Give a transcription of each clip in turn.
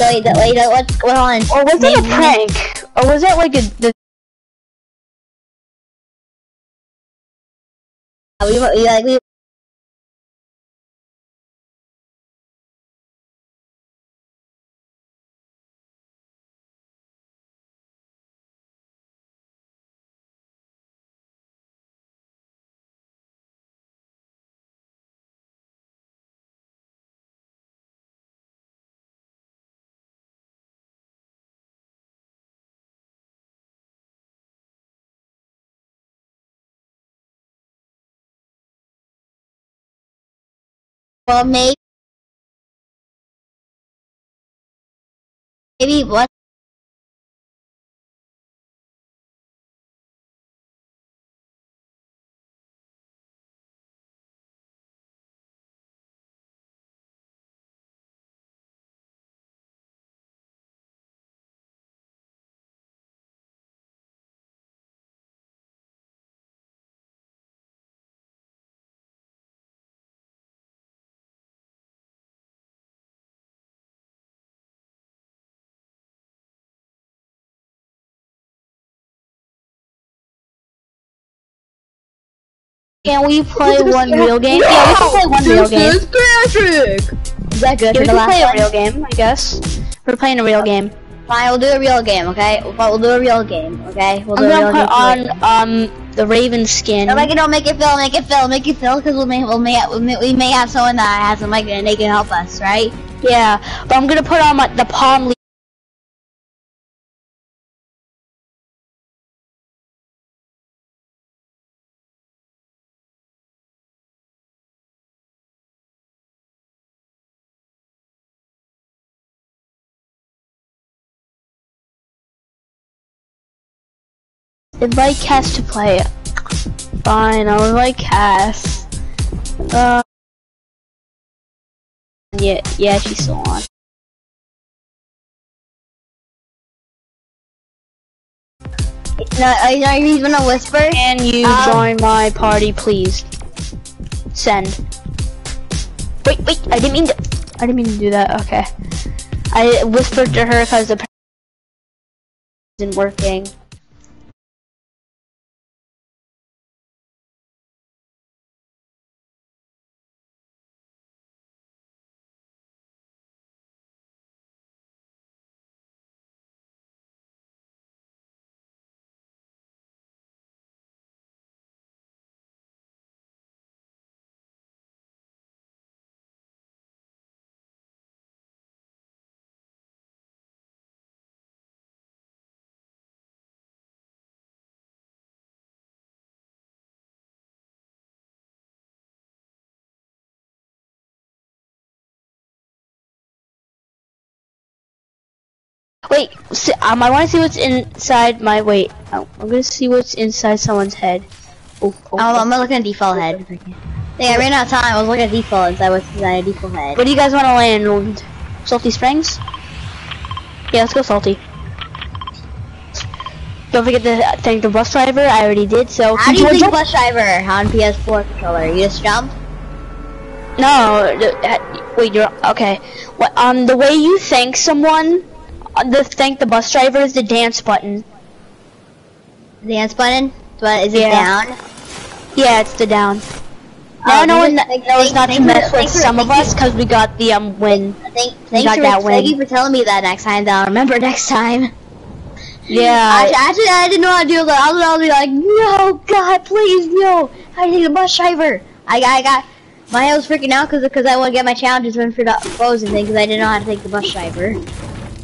Wait, wait, what's going on? Or was it a prank? Or was it like a the We, we like we. Maybe. Can we play one real game? Yeah, we can play one real game. Patrick. Is that good Yeah, for we the last play a real game, I guess. We're playing a real game. Fine, we'll do a real game, okay? We'll, we'll do a real game, okay? We'll I'm do a gonna put on um the Raven skin. No, make it, don't make it fill, make it fill, make it fill, because we may, we may, we may, we may have someone that has a mic and they can help us, right? Yeah, but I'm gonna put on my, the palm Invite Cass to play. Fine, I'll invite Cass. Uh, yeah, yeah, she's still on. No, are you, are you even a whisper? Can you Um, join my party, please? Send. Wait, wait, I didn't mean to. I didn't mean to do that. Okay. I whispered to her because the isn't working. Wait, um, I want to see what's inside my. Wait, oh, I'm gonna see what's inside someone's head. Oh, oh, Oh, I'm looking at default head. Hey, I ran out of time. I was looking at default inside what's inside a default head. What do you guys want to land? Salty Springs? Yeah, let's go Salty. Don't forget to thank the bus driver. I already did. So How do you think bus driver on PS4 controller? You just jump? No, uh, wait, you're okay. What? Um, the way you thank someone, the thank the bus driver is the dance button. Dance button? But is it Yeah. down? Yeah, it's the down. Now, no thank- one thank- knows thank- not to mess with some of us because we got the um win. Thank, thanks got for, that thank win. you for telling me that next time. That I'll remember next time. Yeah. Actually, actually, I didn't know how to do that. I was, I was like, no, God, please, no. I need a bus driver. I got, I got. My head was freaking out because because I want to get my challenges run for the foes thing because I didn't know how to take the bus driver.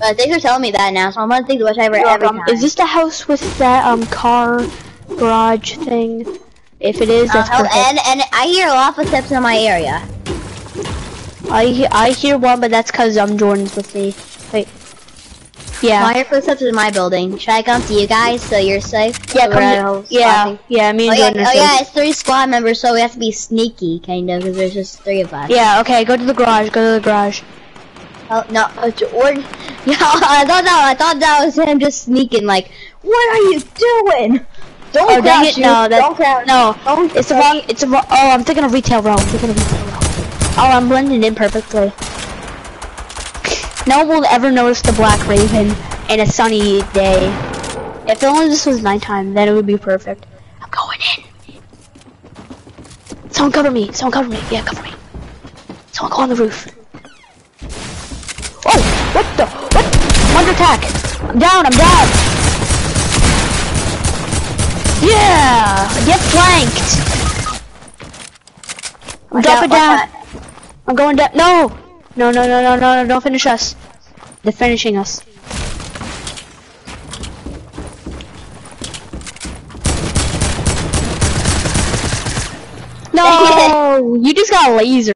But thanks for telling me that now, so I'm gonna take the bus driver every Um, time. is this the house with that um car garage thing? If it is, that's Uh, perfect. and and I hear a lot of steps in my area. I I hear one, but that's because um Jordan's with me. Wait. Yeah. I hear footsteps in my building. Should I come to you guys so you're safe? yeah. Come we're to- all yeah. Yeah. Me Oh and yeah, Jordan. are oh yeah, it's three squad members, so we have to be sneaky, kind of, because there's just three of us. Yeah. Okay. Go to the garage. Go to the garage. Oh no, uh, Jordan. Yeah, I thought that. I thought that was him just sneaking. Like, what are you doing? Don't Oh dang it! you. No, that Don't no. Don't It's the wrong. It's a wrong. Oh, I'm thinking of retail realm. I'm thinking of retail. Oh, I'm blending in perfectly. No one will ever notice the black raven in a sunny day. If only this was nighttime, then it would be perfect. I'm going in. Someone cover me. Someone cover me. Yeah, cover me. Someone go on the roof. What the? What? I'm under attack. I'm down. I'm down. Yeah, get flanked. I'm Watch dropping out, down. I'm going down. No! No, no, no, no, no, no, don't finish us. They're finishing us. No! you just got a laser.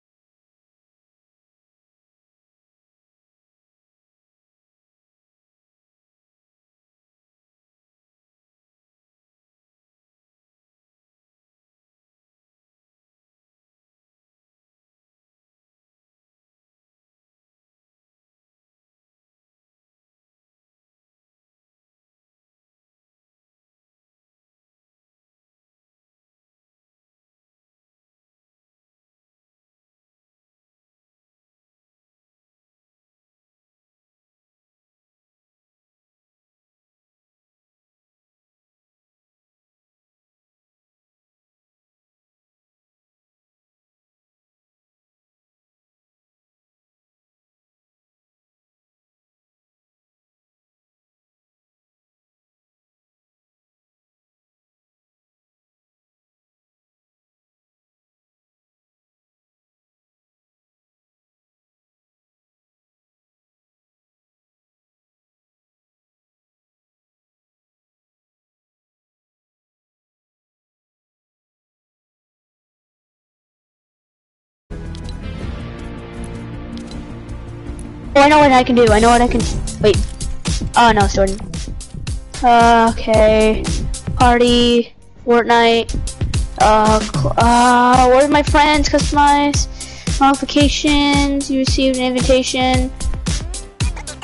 Oh, I know what I can do. I know what I can. Wait. Oh no, it's Jordan. Uh, okay. Party. Fortnite. Uh, uh, where's my friends? Customize. Notifications. You received an invitation.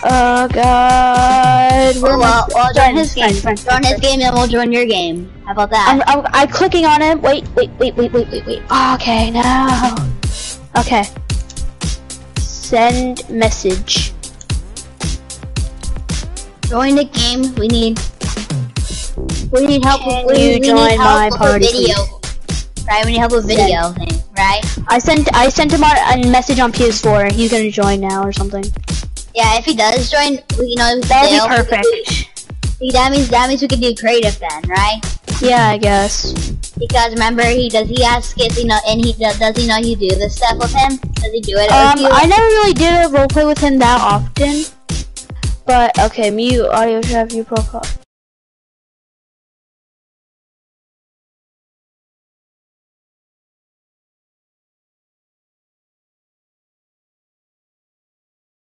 Oh god. Where Oh, am well, well, join his game. Friends, friends, Join his game and we'll join your game. How about that? I'm, I'm, I'm clicking on him. Wait, wait, wait, wait, wait, wait, wait. Okay, no. Okay. Send message. join the game. We need. We need help. Can with, you we need join help my with party, video. Right, we need help with video thing, right? I sent I sent him a, a message on PS4. He's gonna join now or something. Yeah, if he does join, you know, That'd be perfect. See, that means that means we can do creative then, right? Yeah, I guess. Because remember, he does. He asks if you know, and he does. Does he know you do this stuff with him? Does he do it? Um, with you? I never really did a roleplay with him that often. But okay, mute audio chat view profile.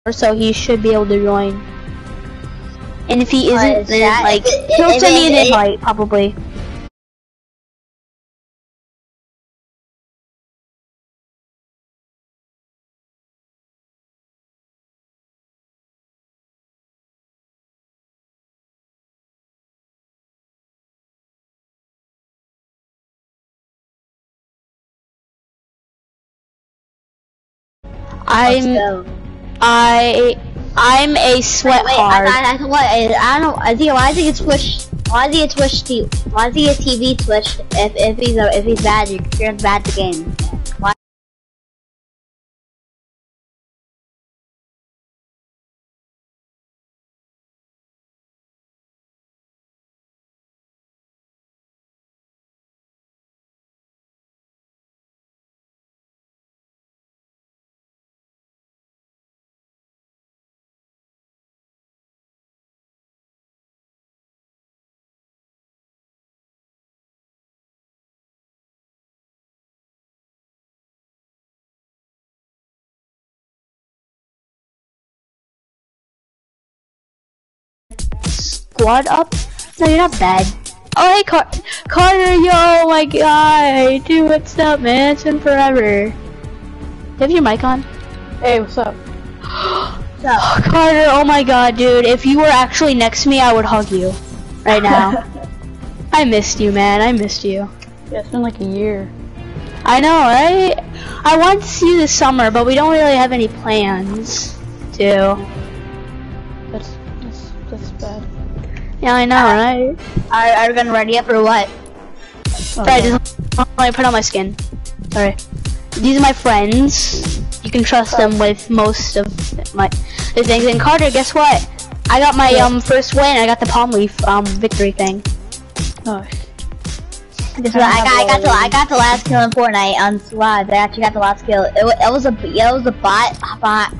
Or so he should be able to join. And if he isn't, is then like he'll send me an invite probably. I'm go. I I'm a sweat Wait, hard. I, I, I, what? I, I don't. I think. Why does he get switched? Why does he get switched? Why he get TV switched if if he's a, if he's bad? You're, you're bad the game. Squad up? No, you're not bad. Oh, hey, Car Carter, yo, oh my god. Dude, what's up, man? It's been forever. Do you have your mic on? Hey, what's up? Oh, Carter, oh my god, dude. If you were actually next to me, I would hug you. Right now. I missed you, man. I missed you. Yeah, it's been like a year. I know, right? I want to see you this summer, but we don't really have any plans to. Yeah, I know, right? Are, are we gonna ready up or what? Oh, Right, just let me put on my skin. Sorry. These are my friends. You can trust them with most of my the things. And Carter, guess what? I got my um first win. I got the palm leaf um victory thing. Nice. Guess what? I got, I got the, I got the last kill in Fortnite on Squad. I actually got the last kill. It, it was a, it was a bot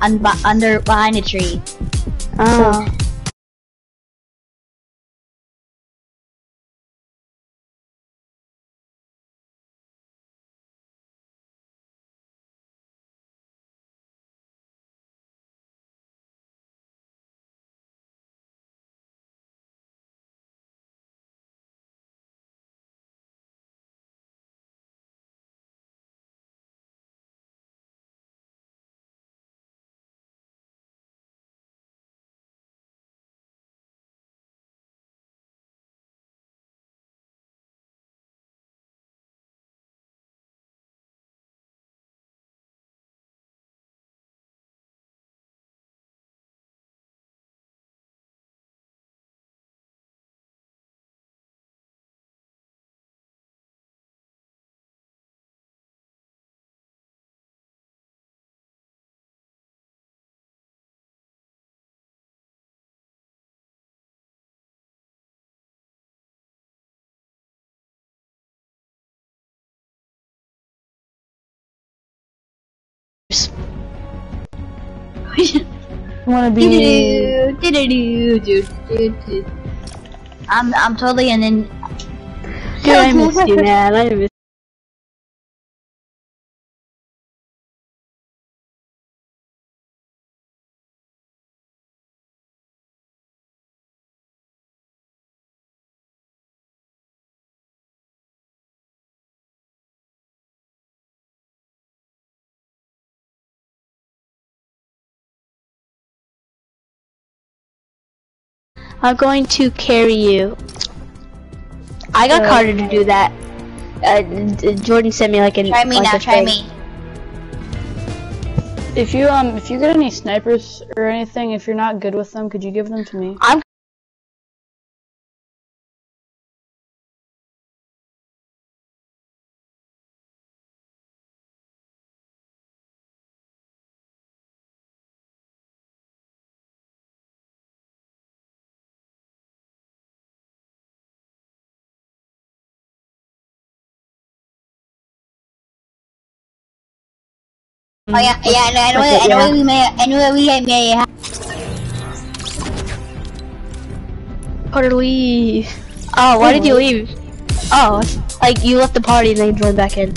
un, under behind a tree. Oh. You wanna be? I'm I'm totally an in. Dude, I miss you, man. I. I'm going to carry you. I got Uh, Carter to do that. Uh, Jordan sent me like an Try me like now. Try thing. me. If you um, if you get any snipers or anything, if you're not good with them, could you give them to me? I'm Oh yeah, yeah. And anyway, Okay, anyway, yeah. we may, anyway, we may have. Carter leave. Oh, why did you leave? Oh, like you left the party and then you joined back in.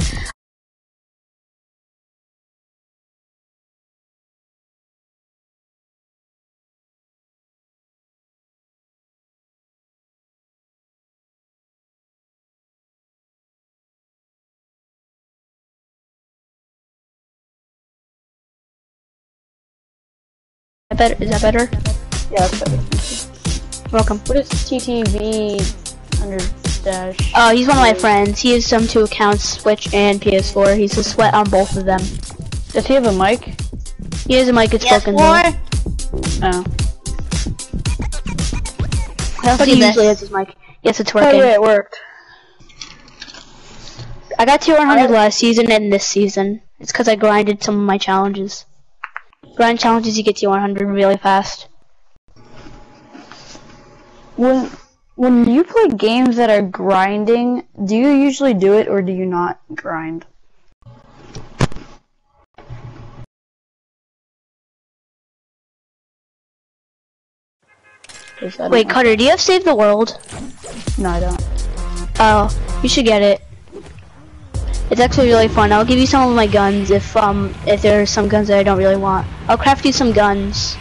That better? Is that better? Yeah, that's better. Welcome. What is TTV under dash? Oh, he's one of my friends. He has some two accounts, Switch and PS4. He's a sweat on both of them. Does he have a mic? He has a mic It's Yes, broken four. though. Oh. Let's But he usually has his mic. Yes, it's working. Oh working. yeah, it worked. I got to 100 last season and this season. It's because I grinded some of my challenges. Grind challenges, you get tier 100 really fast. When when you play games that are grinding, do you usually do it or do you not grind? Yes, I don't Wait, know. Carter, do you have Save the World? No, I don't. Oh, you should get it. It's actually really fun. I'll give you some of my guns if um if there are some guns that I don't really want. I'll craft you some guns.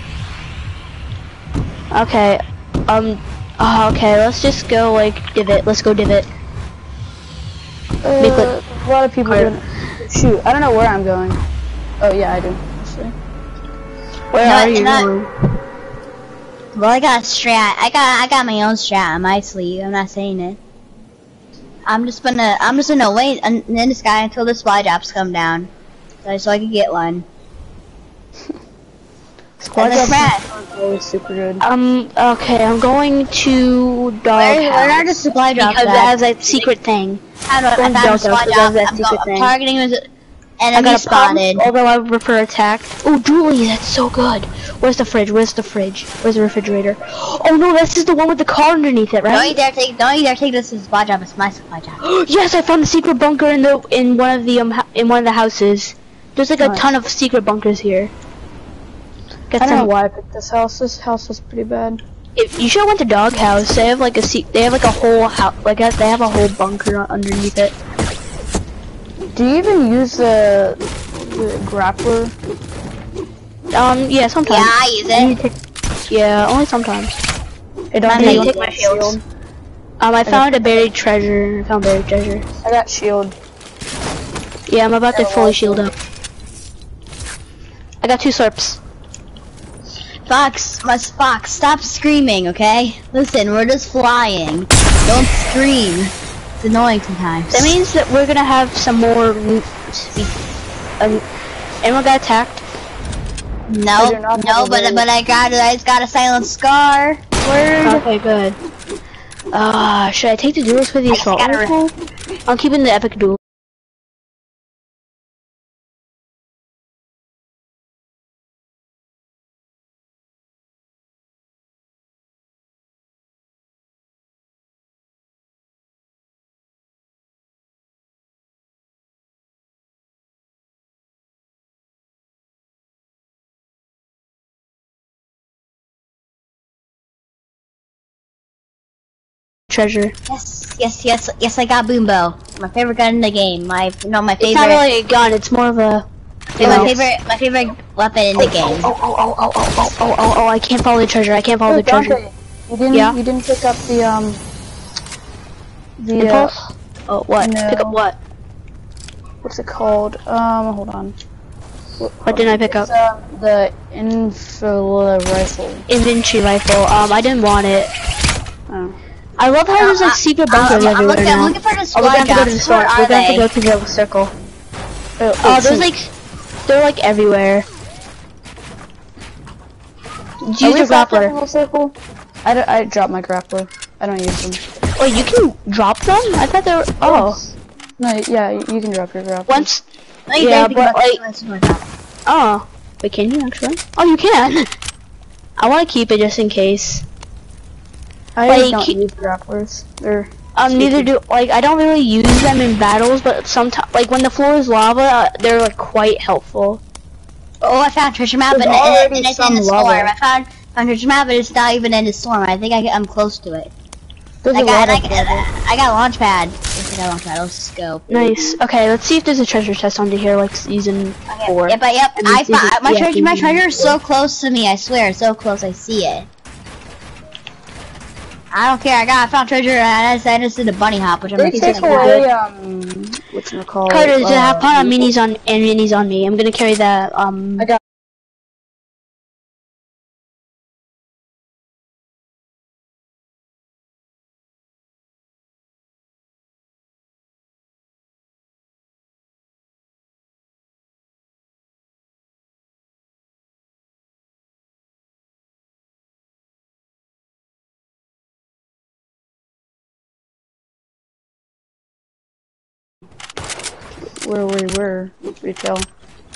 Okay. Um. Oh, okay. Let's just go like divot. Let's go divot. Make Uh, a lot of people Shoot, I don't know where I'm going. Oh yeah, I do. actually. Where No, are you? not- going? Well, I got a strat. I got I got my own strat on my sleeve. I'm not saying it. I'm just gonna I'm just gonna wait un- in the sky until the supply drops come down, so, so I can get one. Squad That's Jobs a is always super good. Um, okay, I'm going to dog Where, where are the supply drops because it has that secret thing. How do I, I Don't found a go, squad because drop. that's I'm, secret go- thing. targeting was I got a pump, spotted. although I would prefer attack. Oh, Julie, that's so good. Where's the fridge? Where's the fridge? Where's the refrigerator? Oh no, this is the one with the car underneath it, right? Don't you dare take, don't you dare take this as a supply drop. It's my supply drop. yes, I found the secret bunker in the in one of the um in one of the houses. There's like a Nice. ton of secret bunkers here. Get I don't know why I picked this house. This house was pretty bad. If, you should have went to Doghouse. They have like a se- they have like a whole house like they have a whole bunker underneath it. Do you even use the, the grappler? Um, yeah, sometimes. Yeah. I use it. take- yeah, only sometimes. I don't I'm need gonna one take my shield. Um, I found a buried treasure. I found buried treasure. I got shield. Yeah, I'm about to fully shield up. I got two slurps. Fox, my Fox, stop screaming, okay? Listen, we're just flying. Don't scream. Annoying sometimes. That means that we're gonna have some more loot. Um, anyone got attacked? no, no, but but I got I just got a silent scar. Word. Okay, good. Uh, should I take the duels for the I just assault gotta rifle? I'm keeping the epic duel. Treasure. Yes, yes, yes, yes. I got Boom Bow. My favorite gun in the game. My no, my favorite. It's favorite. not really a gun. It's more of a. yeah, my favorite, my favorite weapon in the game. Oh, oh, oh, oh, oh, oh, oh, oh, oh! I can't follow the treasure. I can't follow Oh, the treasure. Dante, you didn't. Yeah? You didn't pick up the um. The uh, Impulse. Oh, what? Pick up what? what's it called? Um, hold on. What didn't I pick up? It's, um, the infil rifle. Inventory rifle. Um, I didn't want it. Oh. I love how there's Uh, like secret Uh, bunkers I'm, everywhere looking, now. I'm looking for the Oh, we're gonna have to go to the store. We're gonna have to go to the circle. Oh, Oh, wait, there's like, they're like everywhere. Are Use we your back at the grappler. circle? I, d- I dropped my grappler. I don't use them. Wait, you can drop them? I thought they were. Oh, No, yeah, you you can drop your grappler. once. No, you Yeah, but, like- the squad drop. Oh, wait, can you actually? Oh, you can. I want to keep it just in case. I like, don't he- use grapplers. They're Um, neither do like I don't really use them in battles, but sometimes like when the floor is lava, uh, they're like quite helpful. Oh, I found treasure map, and, There's and, already and it's in the lava. storm. I found found treasure map, but it's not even in the storm. I think I, I'm close to it. there's I a got, lot I got, I got a launch pad. I got a launch pad. Let's just go. Nice. Okay, let's see if there's a treasure chest under here, like season Okay. four. Yep, but yep. And then I see if found it's- my yeah, treasure. My treasure is so close to me. I swear, so close. I see it. I don't care. I got. I found treasure, and I just, I just did a bunny hop, which I'm take about. away um what's it called? Carter, it have Uh, put on minis on and minis on me? I'm gonna carry that. Um. I got- were retail.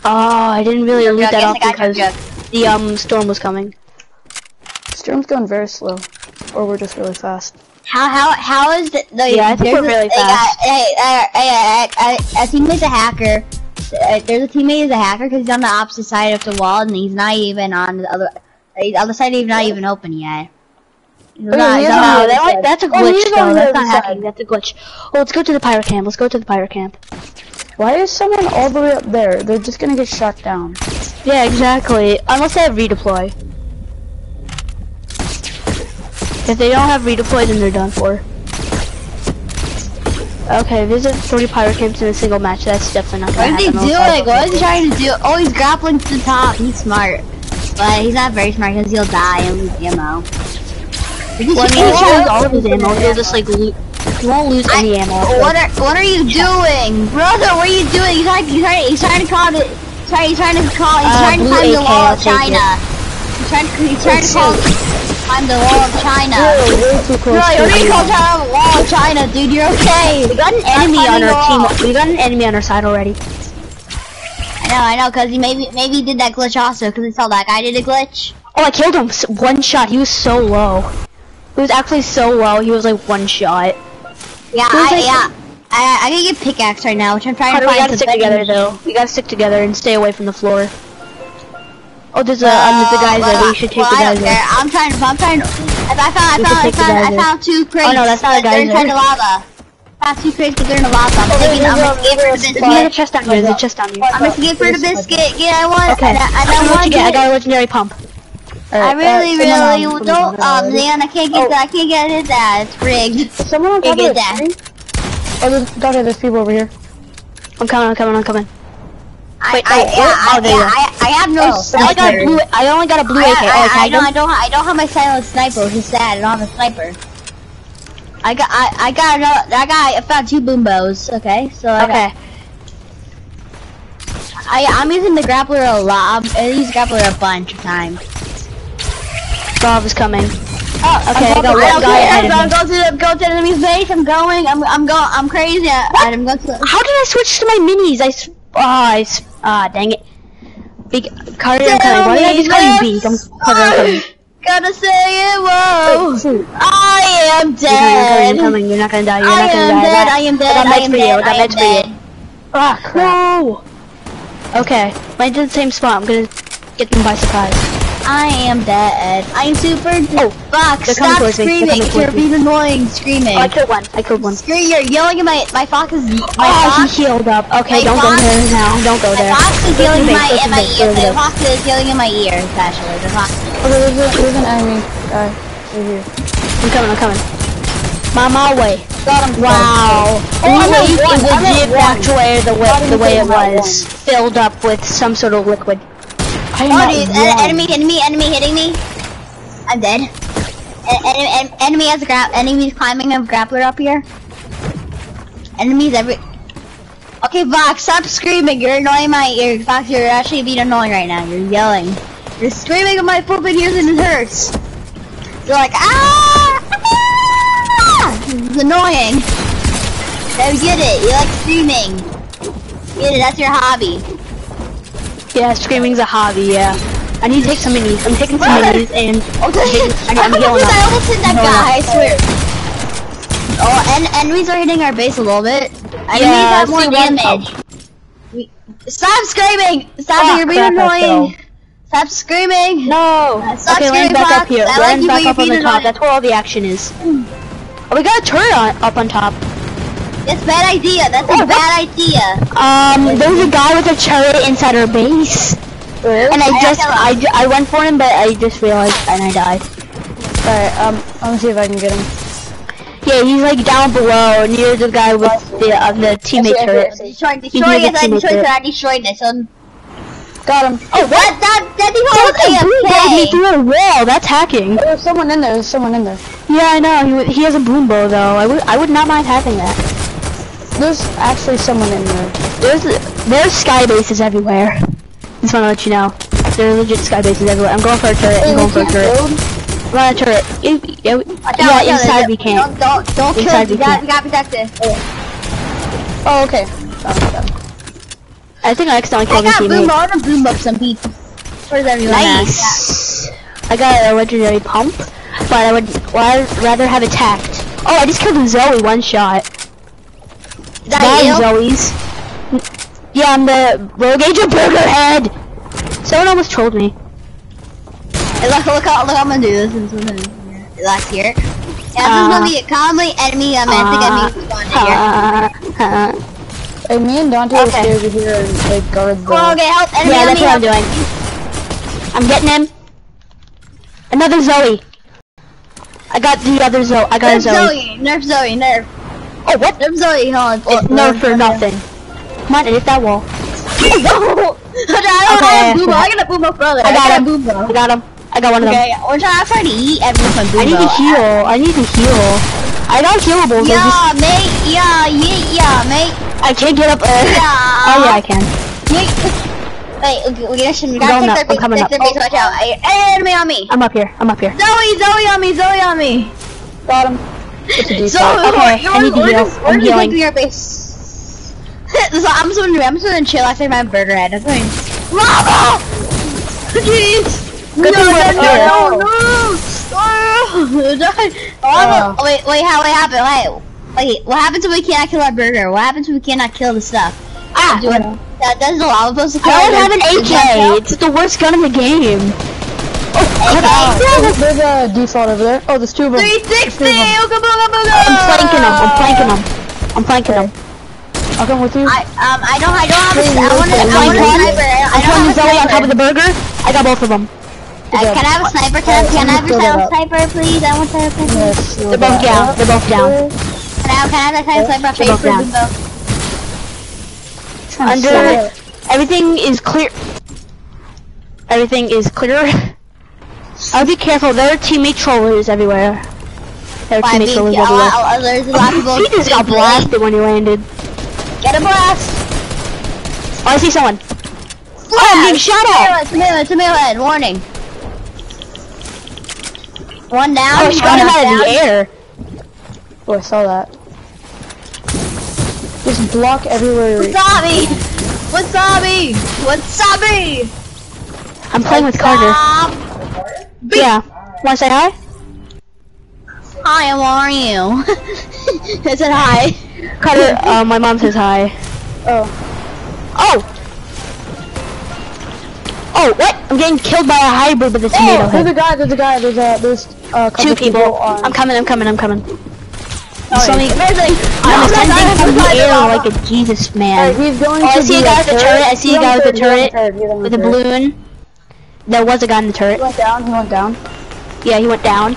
Oh, I didn't really loot Jug, that yes, up I got your because the um storm was coming. Storm's going very slow, or we're just really fast. How how how is the, the Yeah, I think we're really they fast. got- hey, uh, hey, uh, uh, a teammate's a hacker. Uh, there's a teammate is a hacker because he's on the opposite side of the wall and he's not even on the other. The other side is not even open yet. He's Oh, yeah, not- he he's is on not- the Oh, other that might, side. that's a Oh, glitch though. That's not hacking. That's a glitch. Oh, let's go to the pirate camp. Let's go to the pirate camp. Why is someone all the way up there? They're just gonna get shot down. Yeah, exactly. Unless they have redeploy. If they don't have redeploy, then they're done for. Okay, visit 30 pirate camps in a single match. That's definitely not What gonna is he happen. doing? What is he trying to do? Oh, he's grappling to the top. He's smart. But he's not very smart because he'll die and lose ammo. Did Well, I mean, he won't all of his ammo. He'll just like loot. Won't lose any ammo. What are what are you doing, brother? What are you doing? He's trying, he's trying, he's trying to call it. Sorry, he's trying to call. He's Uh, trying to climb the wall I'll of China. trying to, he's trying to call I'm the wall of China. You're way too close No, to you already me. called China the wall of China, dude. You're okay. We got an enemy on our team. We got an enemy on our side already. I know, I know, cause he maybe maybe he did that glitch also, cause he saw that guy did a glitch. Oh, I killed him. One shot. He was so low. He was actually so low. He was like one shot. Yeah, I, like- yeah. I, I can get pickaxe right now, which I'm trying to we find. gotta some stick together though. We gotta stick together and stay away from the floor. Oh, there's a um, there's a guys well, there. We should take well, the I don't care. I'm trying. I'm trying. If I found, I found, I found, I found two crates. Oh no, that's not a but They're inside geyser. the lava. I found two crates, but they're in the lava. I'm thinking I'm gonna escape for the There's a chest down here. There's a chest down here. I'm gonna escape for the biscuit. Get I want. Okay. I, and I I know what you get. I got a legendary pump. I really, uh, really on- don't. Um, the- Dan, I can't get Oh. that. I can't get it. That it's rigged. Someone on Can't top get the that. screen? Oh, there's, Doctor, there's people over here. I'm coming. I'm coming. I'm coming. I, Wait, I, oh, yeah, oh, I, there yeah. I, I have no Oh, I only got a blue. I only got a blue I, AK. Oh, I, I, tagged don't, him? I don't, I don't have my silent sniper, which is sad. I don't have a sniper. I got, I, I got, another, I got, I found two boom bows. Okay, so I got, Okay. I, I'm using the grappler a lot. I use grappler a bunch of times. Bob is coming. Oh, Okay, I got one guy ahead of me. I'm going to go to the enemy's base. I'm going. I'm, I'm going. I'm crazy. I'm going to. How did I switch to my minis? I. Ah, I. s- Ah, dang it. Big. Carter, I'm coming. Why did I just call you Big? I'm Carter, I'm coming. Gotta say it, whoa! I am dead! you're coming. You're not gonna die. You're I not gonna die. dead, I am dead, I am dead, I I am meds for you. dead. Ah, crap. No! Okay, mine's in the same spot. I'm gonna get them by surprise. I am dead. I am super Oh, fuck. Stop towards me, they're screaming. You're being annoying screaming. Oh, I killed one. I killed one. Screw you're yelling at my my fox is my Oh, fox. he healed up. Okay, don't go there now. Don't go My there. fox is yelling to in my in my ear. The fox is yelling in my ears. Actually, the fox. Oh, there's, a, there's an enemy right here. I'm coming. I'm coming. I'm my way. Got him. Wow. Oh, I'm at It one, I'm at legit one. back to where the way, the way it I'm was, filled up with some sort of liquid. Oh, dude, enemy, enemy, enemy hitting me. I'm dead. En- en- en- enemy has a gra- enemies climbing a grappler up here. Enemies every. Okay, Vox, stop screaming. You're annoying my ears. Vox, you're actually being annoying right now. You're yelling. You're screaming in my flipping ears and it hurts. You're like, ah! ah! This is annoying. I get it. You like screaming. Get it, that's your hobby. Yeah, screaming's a hobby, yeah. I need to take some minis. I'm taking some Brother. minis and Okay. I'm, I'm I almost, I almost hit that guy, I swear. Oh, and enemies are hitting our base a little bit. Enemies Yeah, have more see, damage. We- Stop screaming! Stop Ah, you're being annoying! Stop screaming! No! Stop okay, land screaming, back up here. I Land but back up on the top. That's where all the action is. Oh, we got a turret on, up on top. That's a bad idea, that's a bad idea. Um, there was a guy with a turret inside our base. And I I just, I, ju- I went for him, but I just realized, and I died. Alright, um, let me see if I can get him. Yeah, he's like down below, near the guy with the, uh, the teammate I see, I turret. see, I Destroy, He's destroy near it, the I teammate destroyed turret. it, I destroyed this. Um, Got him. oh, what? That, that thing Someone was blowed me through a wall. That's hacking. There's someone in there, there's someone in there. Yeah, I know. He, he has a boom bow though. I would I would not mind having that. There's actually someone in there. There's there's sky bases everywhere. Just want to let you know. There are legit sky bases everywhere. I'm going for a turret. I'm going for a turret. I'm on a turret. You- you- Yeah, inside we can't. Don't, don't, don't kill Inside it, we got, can't. we got protected. Oh, okay. Got him. I think I accidentally I killed a boom, teammate. I wanna boom up some people. Where's everyone? Nice. I got a legendary pump, but I would wa- rather have attacked. Oh, I just killed a Zoe one shot. That you? Zoe's. Yeah, I'm the rogue agent burger head. Someone almost trolled me. Hey, look, look, how, look how I'm gonna do this. This is gonna be here. Relax here. Yeah, this is gonna be a commonly enemy. I'm enemy spawned here. Uh, uh, Hey, me and Dante Okay. stay over here and like guard the. Come okay, help enemy, yeah, that's what I'm doing. I'm getting him. Another Zoe. I got the other Zoe. I got a Nerf Zoe. Zoe, nerf Zoe, nerf. Oh, what? Nerf Zoe, hold on. It's oh, nerf for nothing. Come on, hit that wall. I don't Okay. have boom. I got a boom brother. I got got him. a boom. I got him. I got one of them. Okay, we're trying, to eat everyone I need to heal. I need to heal. I got healables. I, just, Yeah, mate. Yeah, yeah, yeah, mate. I can't get up there. Yeah. Oh yeah, I can. Wait, we, we gotta, we I'm gotta going up, their I'm base, coming up. base, watch out. Hey, enemy on me! I'm up here. I'm up here. Zoe, Zoe on me, Zoe on me! Got him. It's a default. Zoe, Okay, I need to heal. I'm healing. your base. so I'm just gonna, I'm just gonna chill after my burger head. I'm going, Lava! Jeez! No, no, no, no, no! Lava! Oh. Wait, wait, how, what happened? Wait, wait, what happens if we cannot kill our burger? What happens if we cannot kill the stuff? Ah, Do it. That, that's the lava supposed to kill I don't have an AK. It's the worst gun in the game. Oh, there's, there's a default over there. Oh, there's two of them. 360! Ooga booga booga! I'm flanking him. I'm flanking him. I'm flanking him. I'll come with you. I um I don't I don't have a, Wait, I wait, want to I want a sniper. I, I I'm don't have a Zoe on top of the burger. I got both of them. Uh, can I have a sniper? Can, I- can I have your Fill that silent up. sniper, please? I want sniper. Yes, They're both down. They're both down. I can I have that silent sniper? They're both down. Under everything is clear. Everything is clear. I'll be careful. There are teammate trollers everywhere. There are teammate me- trollers everywhere. I'll- I'll- uh, There's a lot of people. He just got blasted when he landed. Get a blast! Oh, I see someone. Oh, I'm being shot at. Tomato, tomato head, warning. One down. Oh, I shot him out of the air. Oh, I saw that. Just block everywhere. Wasabi! Wasabi! Wasabi! I'm playing with Carter. Yeah. Wanna say hi? Hi, how are you? I said hi. Carter, uh, my mom says hi. Oh, Oh! Oh, what? I'm getting killed by a hybrid with a tomato oh, there's a guy. There's a guy. There's a there's a couple Two people. on. I'm coming, I'm coming, I'm coming. Oh, Something- amazing. I'm ascending from the air like a Jesus man. he's going Oh, I to see a guy with the turret. I see a guy with on turret. With turret. balloon. There was a guy in the turret. He went down. He went down. Yeah, he went down.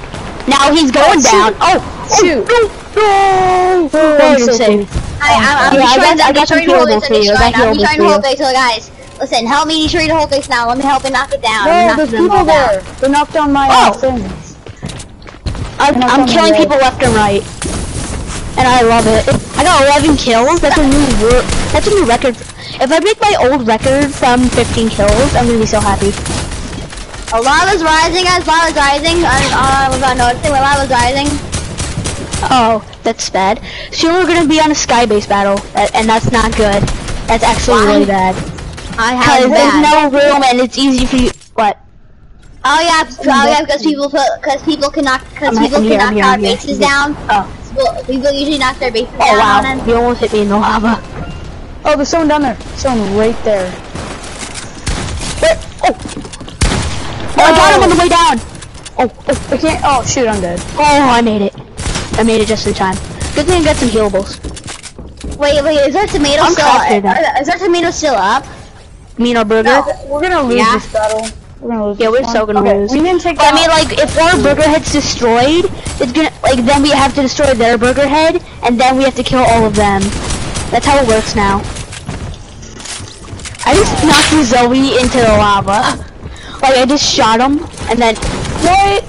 Now he's going shoot. down. Oh! Shoot. No! No! Oh, Oh, I'm you're so safe. I, I'm, I'm Yeah, destroying I I'm got some destroying whole base. for you. I got I'm destroying for the whole base. So guys, listen, help me destroy the whole base now. Let me help and knock it down. No, there's people all down. there. They knocked down my Oh. uh, thing. I'm, I'm I'm killing people left and right. And I love it. I got 11 kills. That's a new That's a new record. If I break my old record from 15 kills, I'm gonna be so happy. Oh, lava's rising, guys. Lava's rising. I, uh, without noticing, when lava's rising. Oh, that's bad. Soon we're gonna be on a sky base battle, and that's not good. That's actually Why? really bad. I Because have there's no room, and it's easy for you. What? Oh yeah, oh yeah, because people put, because people can knock, because people I'm can knock here, our I'm here. bases down. Oh. People, people usually knock their bases Oh down wow! on them. You almost hit me in the lava. Oh, there's someone down there. Someone right there. Where? Oh! Oh, I got him on the way down. Oh, oh, I can't. Oh, shoot, I'm dead. Oh, I made it. I made it just in time. Good thing I got some healables. Wait, wait, is our tomato I'm still? Are, is our tomato still up? Me and our burger. We're gonna lose Yeah. this battle. We're gonna lose. Yeah, we're one. so gonna okay, lose. We didn't take. I mean, like, if our burger head's destroyed, it's gonna, like, then we have to destroy their burger head, and then we have to kill all of them. That's how it works now. I just knocked Zoe into the lava. Like, I just shot him, and then, what?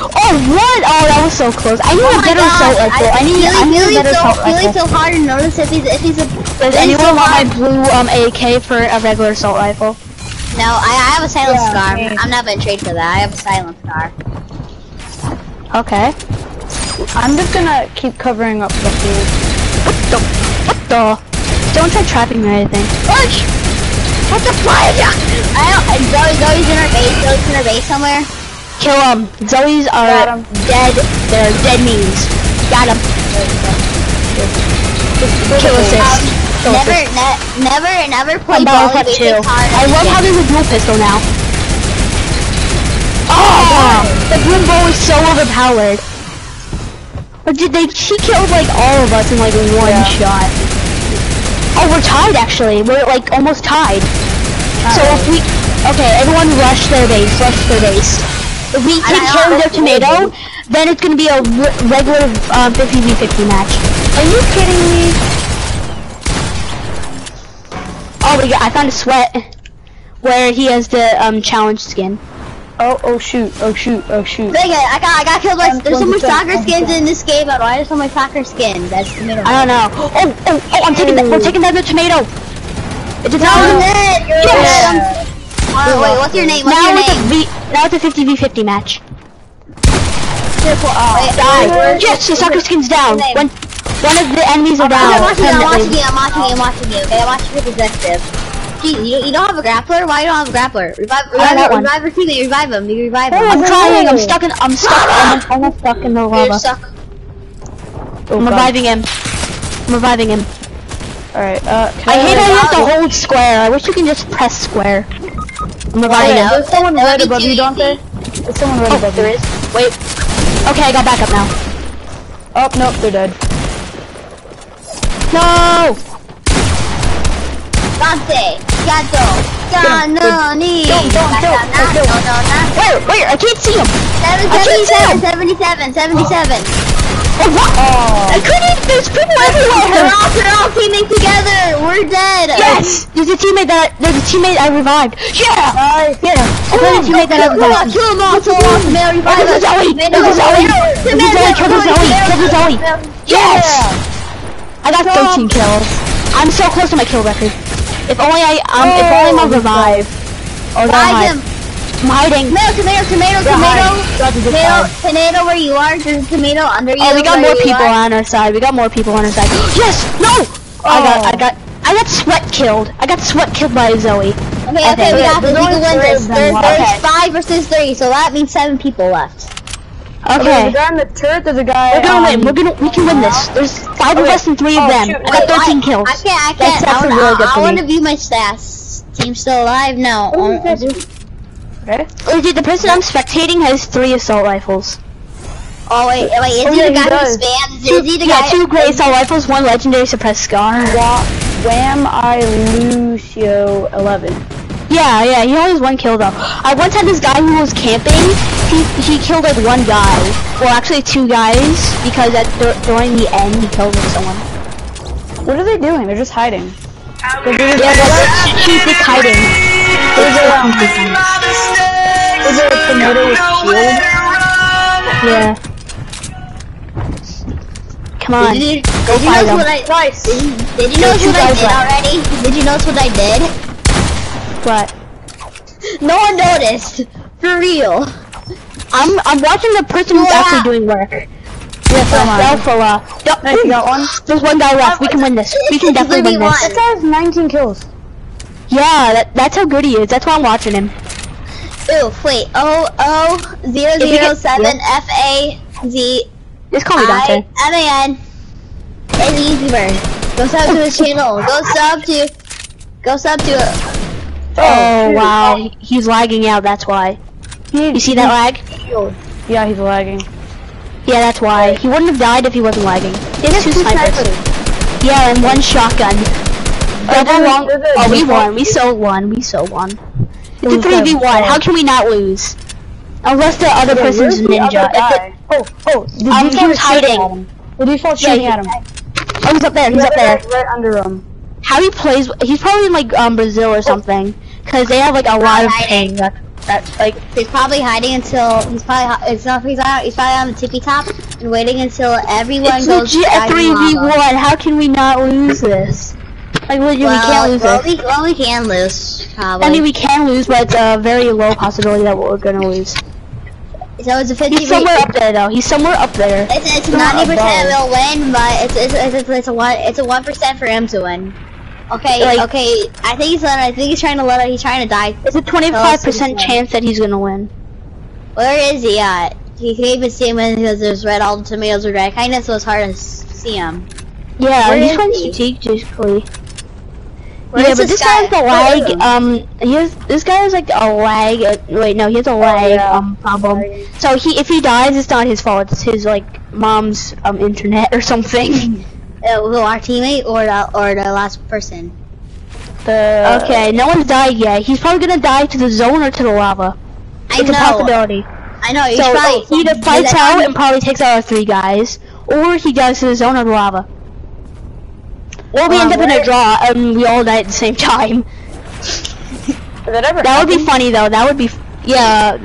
Oh, what? Oh, that was so close. I need Oh a better God, assault rifle. I, need, I need a really, better so, assault really rifle. so hard to notice if he's if he's a. Does anyone so want my blue um AK for a regular assault rifle? No, I, I have a silent Yeah, scar. me. I'm not gonna trade for that. I have a silent scar. Okay. I'm just gonna keep covering up the field. the what the? Don't try trapping me or anything. Push! What the fuck? I don't. Zoe, Zoe's in her base. Zoe's in her base somewhere. Kill them. Zoe's are dead. They're dead means. Got him. Kill assist. Kill Never, ne- never, never play ball 2. hard. I love how there's a dual pistol now. Oh! The boom bow is so overpowered. Or did they? She killed like all of us in like one Yeah. shot. Oh, we're tied actually. We're like almost tied. So if we, okay, everyone rush their base, rush their base. If we take care of their tomato, then it's gonna be a re- regular um, 50v50 match. Are you kidding me? Oh, we got, I found a sweat where he has the um challenge skin. Oh, oh shoot, oh shoot, oh shoot. Dang it, I got, I got killed by, Um, there's so much 1%, soccer skins in this game, but why are so many soccer skins? That's tomato. I don't know. Oh, oh, oh! I'm taking that. We're taking that the tomato. It's a No, tie. I'm dead. You're Yes. dead. Uh, wait, what's your name? What's Now your it's a name? v. Now it's a 50 v 50 match. Wait, Die. where's- Yes, the sucker skin's down. name? When one of the enemies are down. I'm watching you, I'm watching you, I'm watching you, I'm watching you. Okay, I'm watching your executive. Gee, you, you don't have a grappler? Why you don't have a grappler? Revive, revive, revive your teammate, revive him, you revive him. I'm trying. I'm stuck in. I'm stuck. I'm almost stuck in the lava. You're stuck. I'm reviving him. I'm reviving him. Alright, uh, I hate how you have to hold square. I wish you can just press square. I'm reviving know. There's someone right above too you, Dante. There's someone right Oh, above there you. is. Wait. Okay, I got back up now. Oh, nope, they're dead. No! Dante, Gato, no. Where? Where? I can't see him. Seven, I can't seventy-seven, tell. seventy-seven, seventy-seven. Oh, what? Oh. I couldn't. There's people They're everywhere. all, they're all teaming together. We're dead. Yes. There's a teammate that. There's a teammate I revived. Yeah. Yeah. Found a teammate that I Kill revived. kill them all, kill them all. Tomato, revive This us. is Zoe. Tomato, This is Zoe. tomato, This is tomato, Zoe. Kill the tomato, Zoe. Kill the Zoe. Yes. I got Kill 13 kills. I'm so close to my kill record. If only I um. if only Oh, revive. Oh, him. I'm hiding. Tomato, tomato, tomato, tomato. Tomato, tomato where you are. There's a tomato under you. Oh, we got more people are. on our side. We got more people on our side. Yes! No! I got, I got, I got sweat killed. I got sweat killed by Zoe. Okay, okay, Okay, we got We win this. There's, there's Okay. five versus three, so that means seven people left. Okay. There's Okay. a guy in the turret, there's a guy We're gonna um, win. We're gonna, we can win this. There's five of us and three of Oh, them. shoot. I got 13 I, kills. I can't, I That's can't. I actually wanna, really good I, for wanna view my stats. Team still alive? No. Oh, Okay. Oh, dude, the person I'm spectating has three assault rifles. Oh wait, wait. Is Oh, he yeah, the he guy who does. spams? Two, Is he the yeah, guy? two great assault rifles, one legendary suppressed scar. Wham I Lucio 11. Yeah, yeah, he only has one kill though. I once had this guy who was camping. He he killed like one guy. Well, actually two guys because at dur during the end he killed like someone. What are they doing? They're just hiding. Yeah, that's strategic hiding. Is there, um, is there a tomato with shield? Yeah. Come on. Did you, Go did you notice him. what I? Did you, did you notice what I did already? Did you notice what I did? What? No one noticed. For real. I'm I'm watching the person who's Yeah. actually doing work. Yes, I'm on. Alpha. Yep. Nice, got one? There's one guy left. We can win this. We can definitely win this. That guy has 19 kills. Yeah, that, that's how good he is. That's why I'm watching him. Oof, wait. O O zero zero seven F A Z Just call me Dante. M A N. It's easy bird. Go sub to his channel. Go sub to. Go sub to. Oh shoot. wow, he- he's lagging out. That's why. He, You see that lag? Yeah, he's lagging. Yeah, that's why. He wouldn't have died if he wasn't lagging. He has two snipers. Yeah, and one shotgun. Double there's long. a Oh, we won. We so won. We so won. It's a 3v1. How can we not lose? Unless the other Wait, person's where's the ninja. other If it- guy? Oh, oh, the Um, he was hiding. The default's Yeah, shooting he- at him. oh, he's up there. He's The up there. guy's right under him. How he plays? He's probably in like um Brazil or something, because they have like a lot of ping. That, that like He's probably hiding until he's probably it's not he's out he's probably on the tippy top and waiting until everyone it's goes legit a three v one. How can we not lose this? Like legit, Well, we can't lose well, this. we, well, we can lose probably. I mean, we can lose, but it's a very low possibility that we're gonna lose. so it's a fifty. He's somewhere up there though. He's somewhere up there. It's it's ninety percent above. we'll win, but it's it's it's, it's, it's a one it's a one percent for him to win. Okay, Like- okay. I think he's I think he's trying to let he's trying to die. It's a twenty-five percent Tell chance that he's gonna win. Where is he at? You can't even see him because there's red. All the tomatoes are red. Kinda so it's hard to see him. Yeah, Where he's playing he? strategically. Where yeah, but this guy? the Where is lag. Um, he has this guy has like a lag. Uh, wait, no, he has a lag yeah. um problem. So he, if he dies, it's not his fault. It's his like mom's um internet or something. Uh, who, our teammate or the or the last person? The okay, no one's died yet. He's probably gonna die to the zone or to the lava. I It's know. a possibility. I know. He's So probably he either fights out and probably takes out our three guys, or he dies to the zone or the lava. Or we Um, end up in a draw and we all die at the same time. That ever That would be funny though. That would be, f- yeah.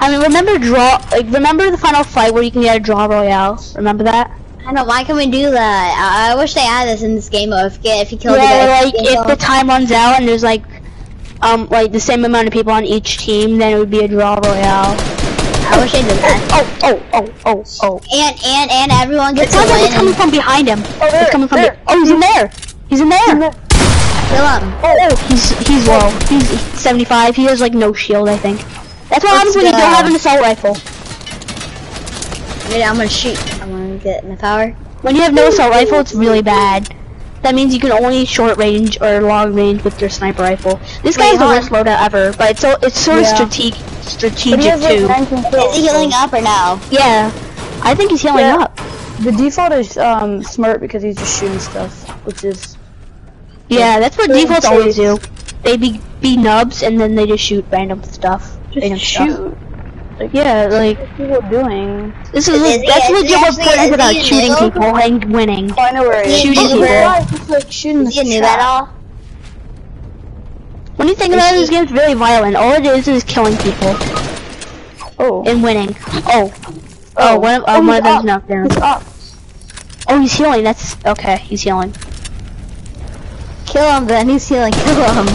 I mean, remember draw? Like, remember the final fight where you can get a draw royale? Remember that? I know. Why can we do that? I, I wish they had this in this game mode. If, if you kill the Yeah, guy, like if the time runs out and there's like, um, like the same amount of people on each team, then it would be a draw royale. I wish they did that. Oh, oh, oh, oh, oh. And and and everyone It gets to sounds like win. it's coming from behind him. Oh, there, it's coming from. there. Oh, he's in there. He's in there. Kill him. Oh, he's he's low. He's 75. He has like no shield, I think. That's what happens when you don't have an assault rifle. Wait, I'm gonna shoot. I'm gonna get my power. When you have no assault rifle, it's really bad. That means you can only short range or long range with your sniper rifle. This Wait, guy's the hold worst loadout ever, but it's so it's sort of Yeah. strategic But he strategic has like too. 19. Is he healing up or no? Yeah, I think he's healing Yeah. up. The default is um smart because he's just shooting stuff, which is Yeah, that's what Good defaults always do. They be be nubs and then they just shoot random stuff. random just stuff. Shoot. Yeah, like What people doing? this is, Is he- that's is what he your actually- point is is about a shooting people and winning. Oh, I know where he is. Shooting Oh, people. why? He's like shooting Is he the at all? When you think Is about it, this game's very violent. All it is is killing people Oh. and winning. Oh, oh, one of, uh, he's one of them's knocked down. He's. Oh, he's healing. That's okay. He's healing. Kill him then. He's healing. Kill him.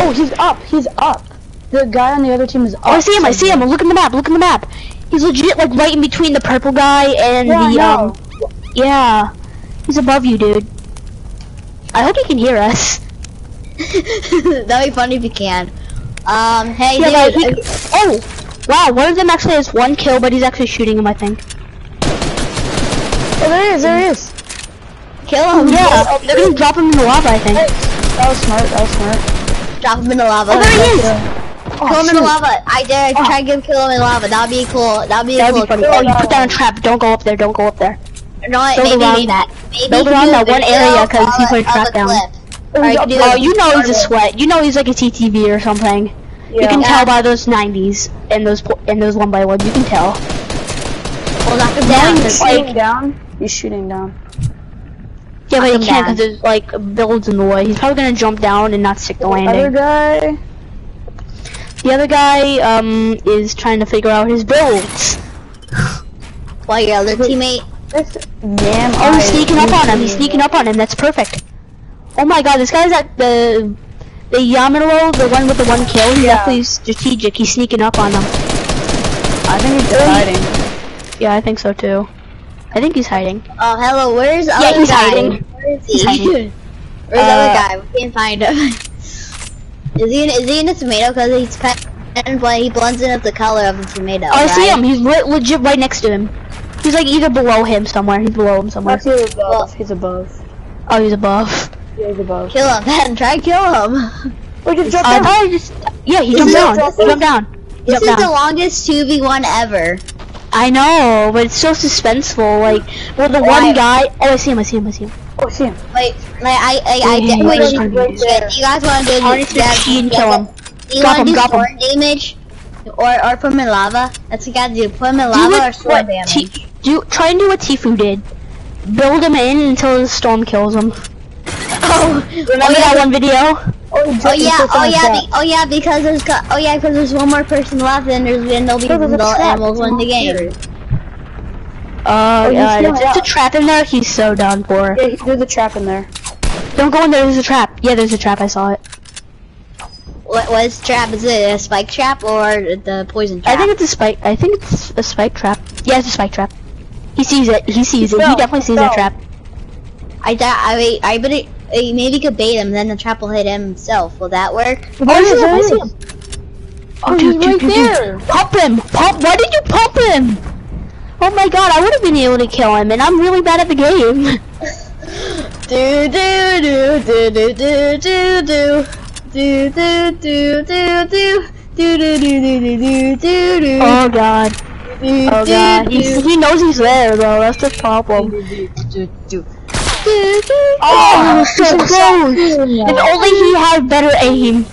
Oh, he's up. He's up. The guy on the other team is. Oh, I see him. I see him. Look at the map. Look at the map. He's legit like right in between the purple guy and Yeah, the um. Yeah, he's above you, dude. I hope he can hear us. That'd be funny if you can. Um, hey Yeah, dude. he, oh, wow. One of them actually has one kill, but he's actually shooting him. I think. Oh, there he is. There he is. kill him. Yeah, they're gonna drop him in the lava. I think. That was smart. That was smart. Drop him in the lava. Oh, there he is. Oh, Kill him in the lava. I dare Oh. try to give kill him in lava. That'd be cool. That'd be a That'd cool. be funny. Oh, you put down a trap. Don't go up there. Don't go up there. No, Build maybe, around that. maybe Build you around that one area 'cause of he put a trap down. clip. Oh, Or you up can do there. It- you know he's a sweat. You know he's like a TTV or something. You can Yeah. tell by those 90s and those and those one by one. You can tell. We'll knock him down. he's He's shooting like- down. He's shooting down. Yeah, but he can't because there's like builds in the way. He's probably gonna jump down and not stick the landing. Other guy. The other guy um is trying to figure out his builds. Why your other teammate. That's damn. Oh, he's sneaking up on him. He's sneaking up on him. That's perfect. Oh my god, this guy's at the the Yamaro, the one with the one kill. He's Yeah. definitely strategic. He's sneaking up on him. I think he's just hiding. Yeah, I think so too. I think he's hiding. Oh, hello. Where's the Yeah, other he's guy? hiding. Where is He's he? hiding. Where's the other Uh, guy? We can't find him. is he in, is he in a tomato? Cause he's kind of blend, he blends in with the color of the tomato. Oh, I see him. He's right, legit right next to him. He's like either below him somewhere. He's below him somewhere. That's he's above. He's above. Oh, he's above. Yeah, he's above. Kill him, Ben. Try to kill him. Oh, just drop I down. thought just. Yeah, he This jumped is- down. this He is- jumped down. He This jumped is the longest 2v1 ever. I know, but it's so suspenseful. Like, well, the Why? one guy. Oh, I see him. I see him. I see him. Oh, see. Wait, like, I, I, I, Yeah, wait, you, wait, you guys want to do Harness the key and kill him. You Drop want him, to do drop him. sword damage? Or, or put him in lava? That's what you gotta do. Put him in lava or sword damage. Do try and do what Tifu did. Build him in until the storm kills him. Oh, oh, Remember oh, yeah, that one video? Oh, oh, oh yeah, oh yeah, be, oh yeah, because there's oh yeah, because there's one more person left, and there's and there'll be the of the trap. animals win the game. Oh, he's god, still if there's a trap in there, he's so done for. Yeah, there's a trap in there. Don't go in there, there's a trap. Yeah, there's a trap, I saw it. What was trap? Is it a spike trap or the poison trap? I think it's a spike, I think it's a spike trap. Yeah, it's a spike trap. He sees it, he sees it, he definitely sees that fell. trap. I doubt. I wait. I bet it. uh, Maybe could bait him, then the trap will hit him himself. Will that work? Oh, I see him, I see him. Oh, Oh, dude, dude, right dude, there. dude. Pump him! Pump! Why did you pump him? Oh my god, I would have been able to kill him, and I'm really bad at the game. Do do do do do do do do do do do do do do do do do do do do oh god. Oh god. He's, he knows he's there, though. That's the problem. Oh, so close! If only he had better aim.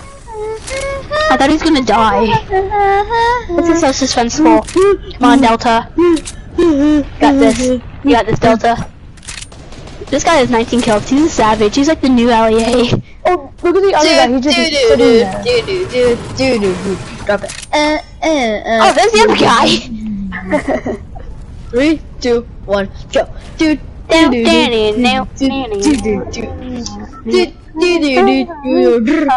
I thought he was gonna die. This is so suspenseful. Come on, Delta. Got this. You got this, Delta. This guy has 19 kills. He's a savage. He's like the new LEA. Oh, look at the other guy. He just sitting there. do do do do do do. Drop it. Uh, uh, uh. Oh, there's the other guy. Three, two, one, go. Do Down, do, down, do, down, do, down, do, down. do, do, do, do, do, do, do.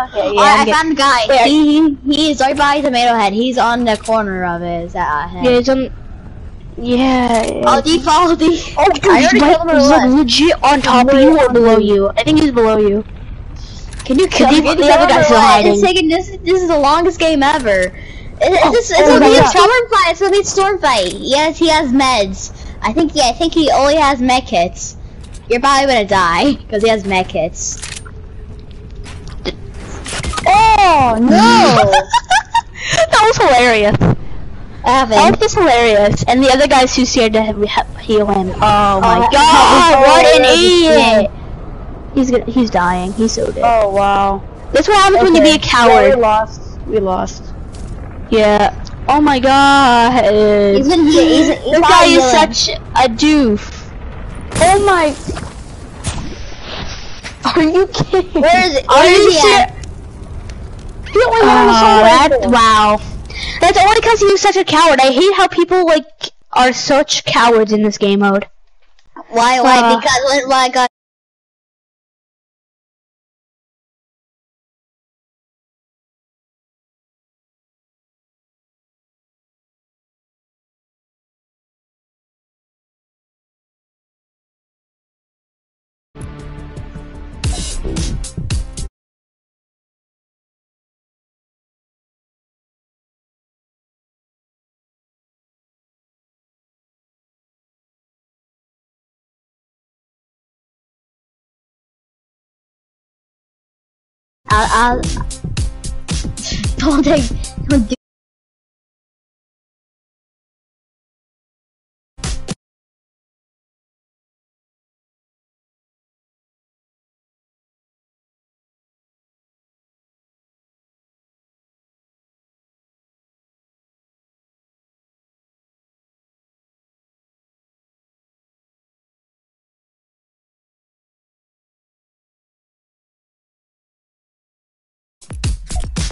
Okay, yeah, I, I found the guy. Wait, He, he is right by Tomato Head. He's on the corner of his uh, head. Yeah, it's on. Yeah. Oh, default. De- Oh, dude, I he's already right, killed him he's like legit on top of you or below you. I think he's below you. Can you kill me? the other guy's still hiding. It's taking this. This is the longest game ever. It, Oh, it's, it's oh gonna be a storm fight. It's gonna be a storm fight. Yes, he has meds. I think. Yeah, I think he only has med kits. You're probably gonna die because he has med kits. Oh no! that was hilarious. Evan. That was hilarious. And the other guy's too scared to he- heal him. Oh my Oh, god! oh, What an idiot! He's gonna, he's dying. He's so dead. oh wow. That's what happens when you be a Yeah, we lost. We lost. Yeah. Oh my god. He's been. He's, he's, he's this guy is healing. such a doof. Oh my! Are you kidding? Where is it? Are Where you is he only Oh, that wow. That's only because he was such a coward. I hate how people like are such cowards in this game mode. Why? Why? Uh, because when I got. I'll, I'll, don't take,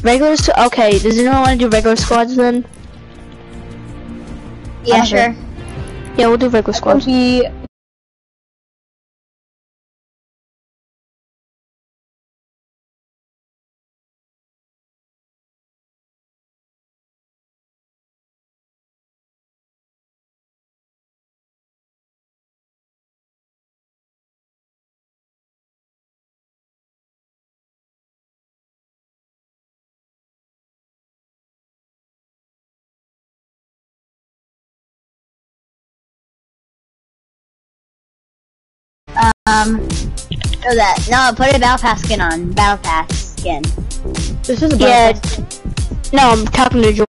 Regular. Okay. Does anyone want to do regular squads then? Yeah, sure. Yeah, we'll do regular squads. Um, so that no, put a battle pass skin on. Battle pass skin. this is a Yeah. No, I'm talking to George.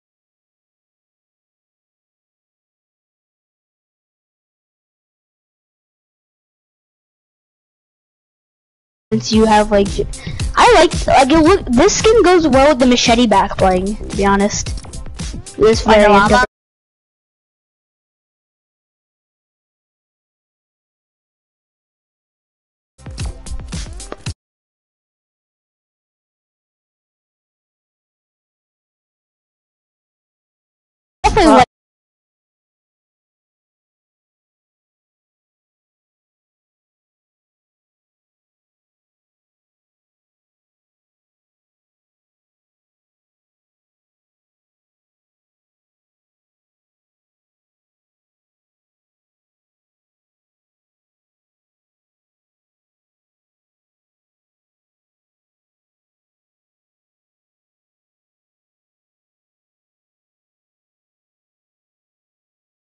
Since you have like, I like like it look. This skin goes well with the machete back bling. To be honest, this Like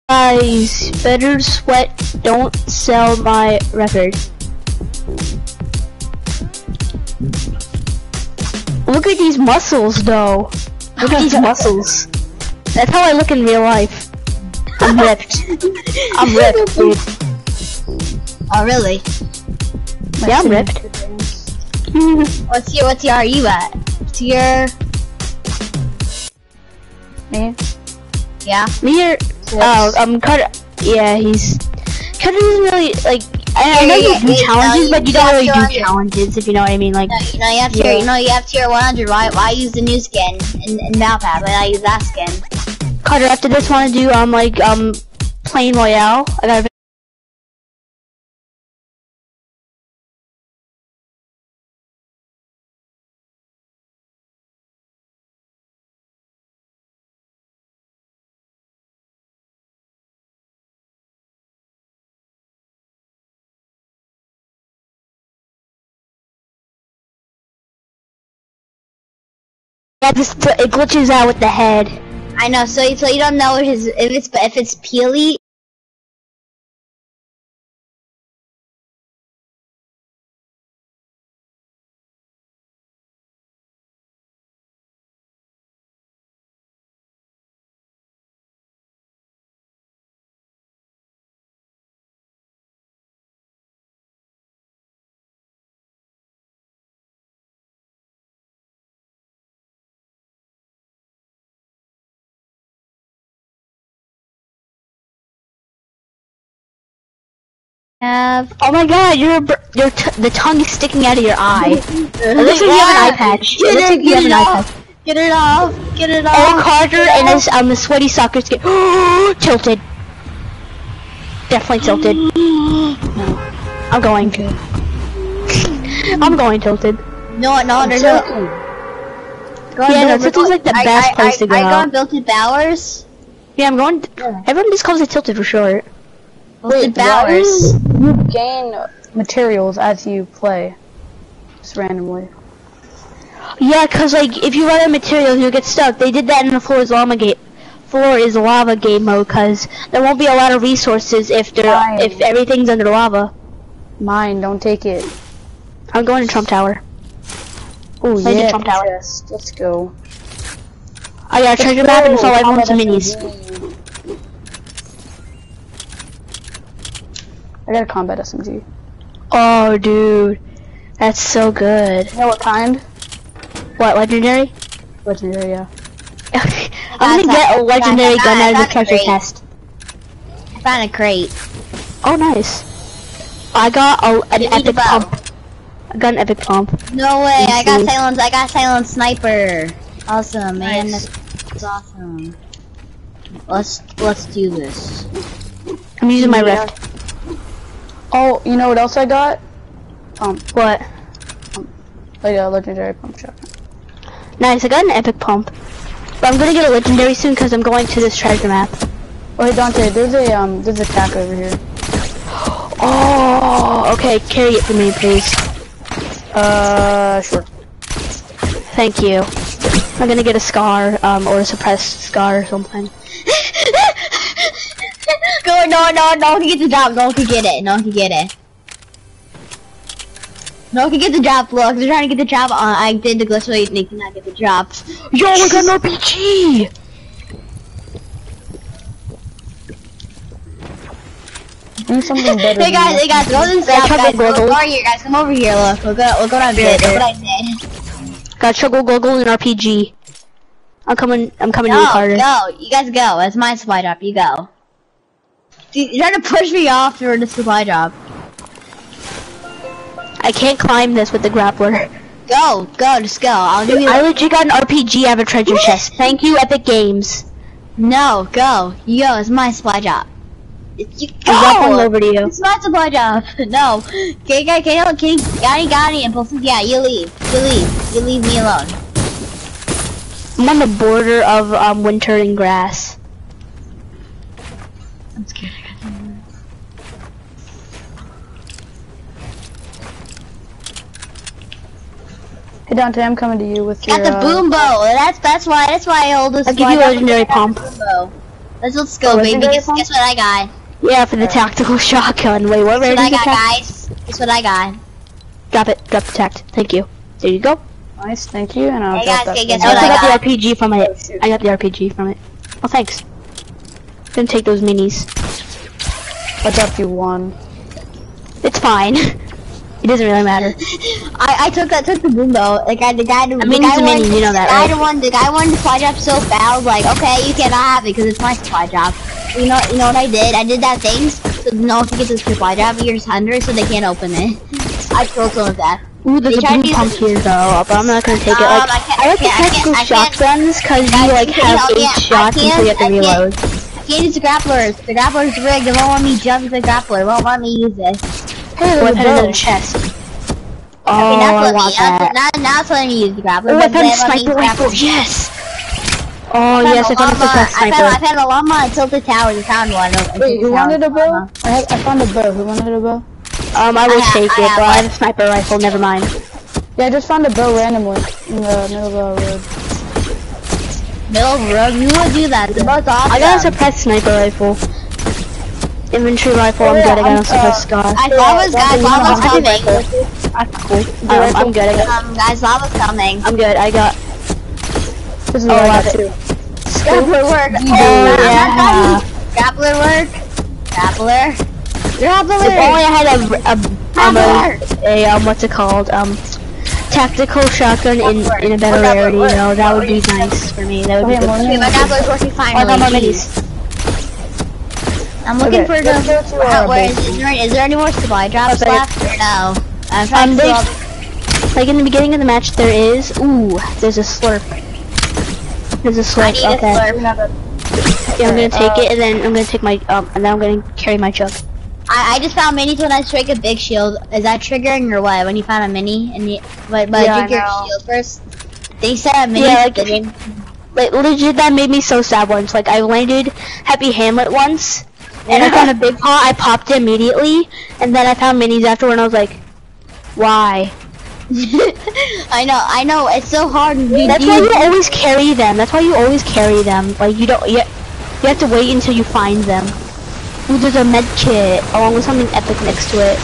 Guys, better sweat. Don't sell my record. Look at these muscles, though. Look at these muscles. That's how I look in real life. I'm ripped. I'm ripped, dude. Oh, really? Yeah, I'm ripped. What's your What's your are you at? What's your Me? yeah? Me or oh, um, Carter. Yeah, he's Carter doesn't really like. I, I know you do challenges, no, but you you don't really do challenges, if you know what I mean. Like, No, you know you have tier. Yeah. You know you have tier 100. Why Why use the new skin in, in pass? Why not use that skin? Carter, after this, want to do um like um plain royale? I got it glitches out with the head. I know. So so you don't know if it's if it's if it's peely. Have Oh my god, your your t- the tongue is sticking out of your eye. It looks like you have an eye patch. It Get looks it, like get it off. patch. Get it off. Get it Eric off. Carter and his um the sweaty soccer skin tilted. Definitely tilted. no. I'm going. I'm going tilted. No, no, no, no. Go on, Yeah, no, Bill- Tilted's like the I- best I- place I- to go. I got Bilted Bowers. Yeah, I'm going. Everyone just calls it tilted for short. Why Bowers. You gain materials as you play, just randomly. Yeah, cause like if you run out of materials, you'll get stuck. They did that in the floor is lava game. Floor is lava game mode, cause there won't be a lot of resources if there Fine. if everything's under lava. Mine, don't take it. I'm going to Trump Tower. Oh yeah, Trump Tower. chest. Let's go. I got a treasure map and follow everyone to Combat minis. I got a combat SMG. Oh, dude, that's so good. You know what kind? What legendary? Legendary, yeah. I'm gonna get a legendary That's- gun out of the treasure great. chest. I found a crate. Oh, nice. I got a, an Give me the epic pump. I got an epic pump. No way. I got silence. I got silent sniper. Awesome, man. Nice. That's awesome. Let's let's do this. I'm using my Yeah. rift. Oh, you know what else I got? Um, What? Like a legendary pump shotgun. Nice, I got an epic pump. But I'm gonna get a legendary soon because I'm going to this treasure map. Oh, hey Dante, there's a um, there's a tack over here. Oh, okay, carry it for me, please. Uh, sure. Thank you. I'm gonna get a scar, um, or a suppressed scar or something. Go no no no one can get the drop. No one can get it. No one can get it. No one can get the drop. Look, they're trying to get the drop. Uh, I did the glitch way they cannot get the drop. Yo, I got an RPG! Need something better. Hey guys, hey guys, go to this Guys, drop, have a guys. Come over here, guys. Come over here. Look, look what, look what I did. Look what I did. Got Chuggle Gluggle and RPG. I'm coming, I'm coming to you, Go, Carter. go. You guys go. It's my supply drop. You go. Dude, You're trying to push me off for the supply drop. I can't climb this with the grappler. Go, go, just go. I'll give you. I legit got an RPG out of a treasure chest. Thank you, Epic Games. No, go. You go. It's my supply. It's, you I got one go. over to you. It's my supply drop. No. Can can can can got any got any impulses? Yeah, you leave. You leave. You leave me alone. I'm on the border of um, winter and grass. I'm scared. Hey Dante, I'm coming to you with Got your. the uh, boom bow. That's that's why that's why I hold this. I'll give you a legendary pump. Bow. Let's let's go, A baby. Guess, guess what I got? Yeah, for the tactical shotgun. Wait, what Guess what I got, tact? guys? Guess what I got? Drop it. Drop the tact. Thank you. There you go. Nice, thank you, and I'll Hey, drop guys, that. guess I what also I got, got? the RPG from it. I got the RPG from it. Oh, thanks. Gonna take those minis. I dropped you one. It's fine. It doesn't really matter. I, I took that took the boom bow. Like I the guy the, I mean, the guy wanted, mini, you know that, the guy right? the one the guy wanted the supply drop so bad. I was like, okay, you cannot have it because it's my supply drop. You know you know what I did? I did that thing so no one can get the supply drop. You're just under so they can't open it. I killed some of that. Ooh, there's They a blue pump here though, but I'm not gonna take it. Um, Like, I I like the tactical shotguns because you like have eight shots until you have to reload. I can't use the grapplers. The grapplers rigged. It won't let me jump the grappler. It won't let me use it. Hey, I found another chest. Oh, I let me. want Now, that. now, now it's letting me use the grappler. Oh, I found a sniper rifle. Yes. Oh yes, I found a suppressed I found, I sniper. found a llama and tilted tower. I found one. Wait, who wanted a bow? I, have, I found a bow. Who wanted a bow? Um, I will I take I it, have but I have a sniper rifle. Never mind. Yeah, I just found a bow randomly in the middle of the road. middle of the road. You would do that. The most awesome. I got a suppressed sniper rifle. Inventory rifle, I'm good. I got I'm, a scar. Guys, lava's guys, lava's coming. That's cool. Um, I'm good. I got. Um, guys, lava's coming. I'm good. I got. This is Oh, what I I got got too. Grappler work. Oh, yeah. Grappler work. Grappler. If only I had a, a, um, a, a um, what's it called? Um, tactical shotgun in in a better rarity. You know, that would be nice for me. That would be good. more Okay, my minis. grappler's working Oh, I got more minis. I'm looking Okay, for the. How, where is, is, there, is there any more supply drops Okay. left or no? I'm trying Um, to Like in the beginning of the match, there is. Ooh, there's a slurp. There's a I slurp. need a okay. slurp. Yeah, I'm gonna take Uh, it, and then I'm gonna take my um, and then I'm gonna carry my jug. I, I just found minis when I strike a big shield. Is that triggering or what? When you found a mini and you, but but Yeah, drink I your shield first. They said a mini. Yeah, like- Like legit, that made me so sad once. Like I landed Happy Hamlet once, and I found a big pot. I popped it immediately, and then I found minis afterward, and I was like, why? I know, I know. It's so hard. to do- That's do why you- you always carry them. That's why you always carry them. Like you don't. You, you have to wait until you find them. Ooh, there's a med kit along with something epic next to it.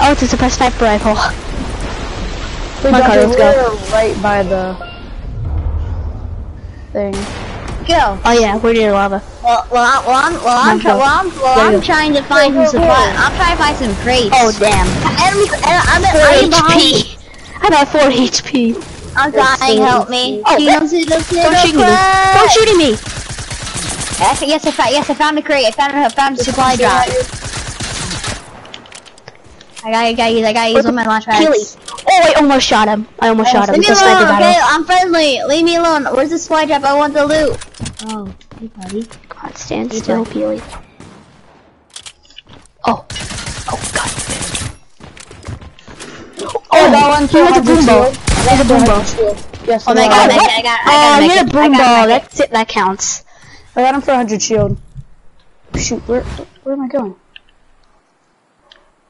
Oh, it's a suppressed sniper rifle. We Come on, got Carter, the let's go. right by the thing. Go. Oh yeah, we're near lava. Well, well, I- well, I'm, well, I'm, try, well, I'm, well, I'm trying to find some go, go. supply. I'm trying to find some crates. Oh damn. Enemies, I'm, at 4 I'm HP. I'm at four HP. I'm dying. Help me. Oh, don't see the Don't shoot me. Don't shooting me. Yes, yes, I found, yes, I found a crate. I found, I found a supply drop. I got, I got, I got to use one of my launch pads. Oh, I almost shot him. I almost oh, shot him. Leave me alone, okay? I'm friendly. Leave me alone. Where's the supply drop? I want the loot. Oh, hey, buddy. God, stand Hey, still. Peely. Oh. Oh, God. Oh, that one's he has a 100 boom shield. He has a boom bow. Yes, Oh my I god, got I, it. I got, oh, I Oh, got he to had a make it. I ball. it. That's it. That counts. I got him for 100 shield. Shoot, where where am I going?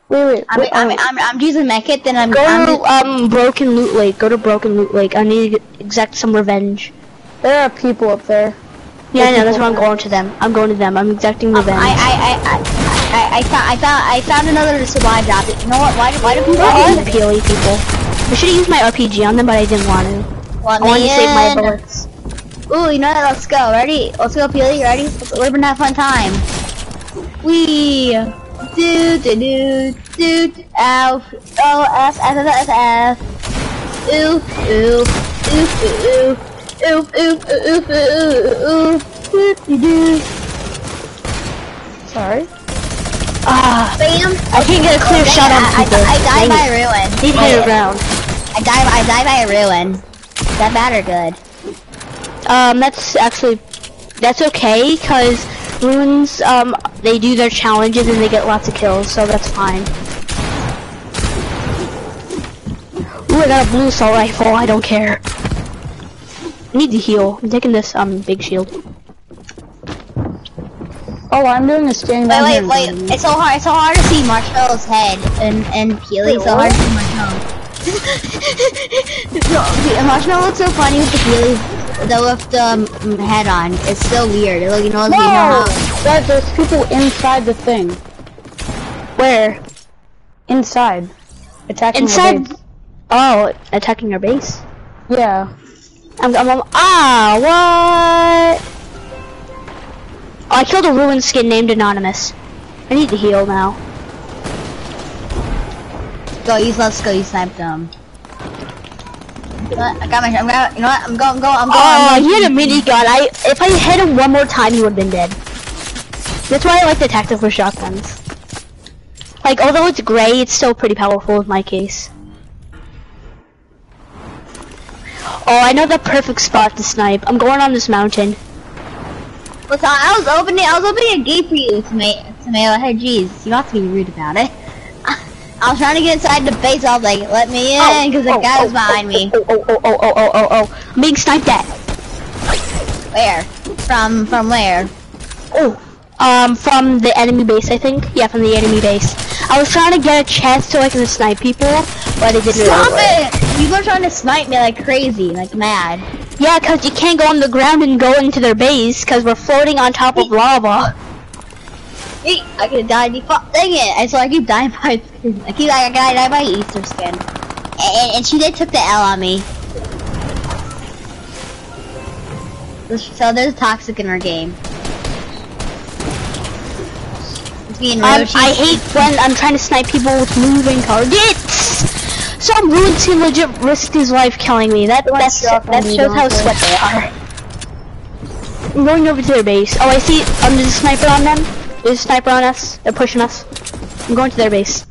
Wait, wait. I'm, wait, I'm. I'm, I'm using my kit, then I'm, Go I'm to um Broken Loot Lake. Go to Broken Loot Lake. I need to exact some revenge. there are people up there. Yeah, I know. That's why I'm going to them. I'm going to them. I'm exacting revenge. I, I, I, I, I, I, found, I found, I found another supply drop. You know what? Why, do- why do people are hate the? PLE people? I should have used my RPG on them, but I didn't want to. I wanted to save my bullets. Ooh, you know what? Let's go. Ready? Let's go, Peely. Ready? Let's, we're gonna have fun time. We do do do do ow oh f f f f f ooh ooh ooh ooh ooh ooh ooh ooh ooh do Sorry. Ah, bam. I can't get a clear shot on people. I Dang by ruin. Hit it around. I died. I died by a ruin. That bad or good? Um, that's actually that's okay because ruins um they do their challenges and they get lots of kills, so that's fine. Ooh, I got a blue assault rifle. I don't care. I need to heal. I'm taking this um big shield. All I'm doing is standing Wait, down wait, wait. shooting. It's so hard. It's so hard to see Marshmello's head and and Peely. Wait, So hard to see Marshmello. no, Marshmello looks so funny with the Peely, though with the um, head on. It's so weird. It look, you know, you know No! how. Guys, there's people inside the thing. Where? Inside. Attacking Inside. Oh, attacking our base. Yeah. I'm, I'm, I'm ah what? Oh, I killed a ruined skin named Anonymous. I need to heal now. Go, use let's go. You sniped them. You know what? I got my. I'm. You know what? I'm going. Go. I'm going. Oh, I'm he had a minigun. I if I hit him one more time, he would have been dead. That's why I like the tactical shotguns. Like, although it's gray, it's still pretty powerful in my case. Oh, I know the perfect spot to snipe. I'm going on this mountain. Listen, I was opening. I was opening a gate for you, tomato. Tomato. Hey, jeez, you don't have to be rude about it. I was trying to get inside the base. I was like, "Let me in," because the oh, guy oh, was behind oh, me. Oh, oh, oh, oh, oh, oh, oh, oh. I'm being sniped at. Where? From from where? Oh, um, from the enemy base, I think. Yeah, from the enemy base. I was trying to get a chest so I can snipe people, but it didn't Stop really work. it! People are trying to snipe me like crazy, like mad. Yeah, cause you can't go on the ground and go into their base, cause we're floating on top of lava. Hey, I could have died before. Dang it! I so I keep dying by skin I keep I gotta die by Easter skin. And, and she did took the L on me. So there's toxic in our game. Um, I hate when I'm trying to snipe people with moving targets. Some rude team legit risked his life killing me. That that's, that shows how sweat they are. I'm going over to their base. Oh, I see. Um, there's a sniper on them. There's a sniper on us. They're pushing us. I'm going to their base.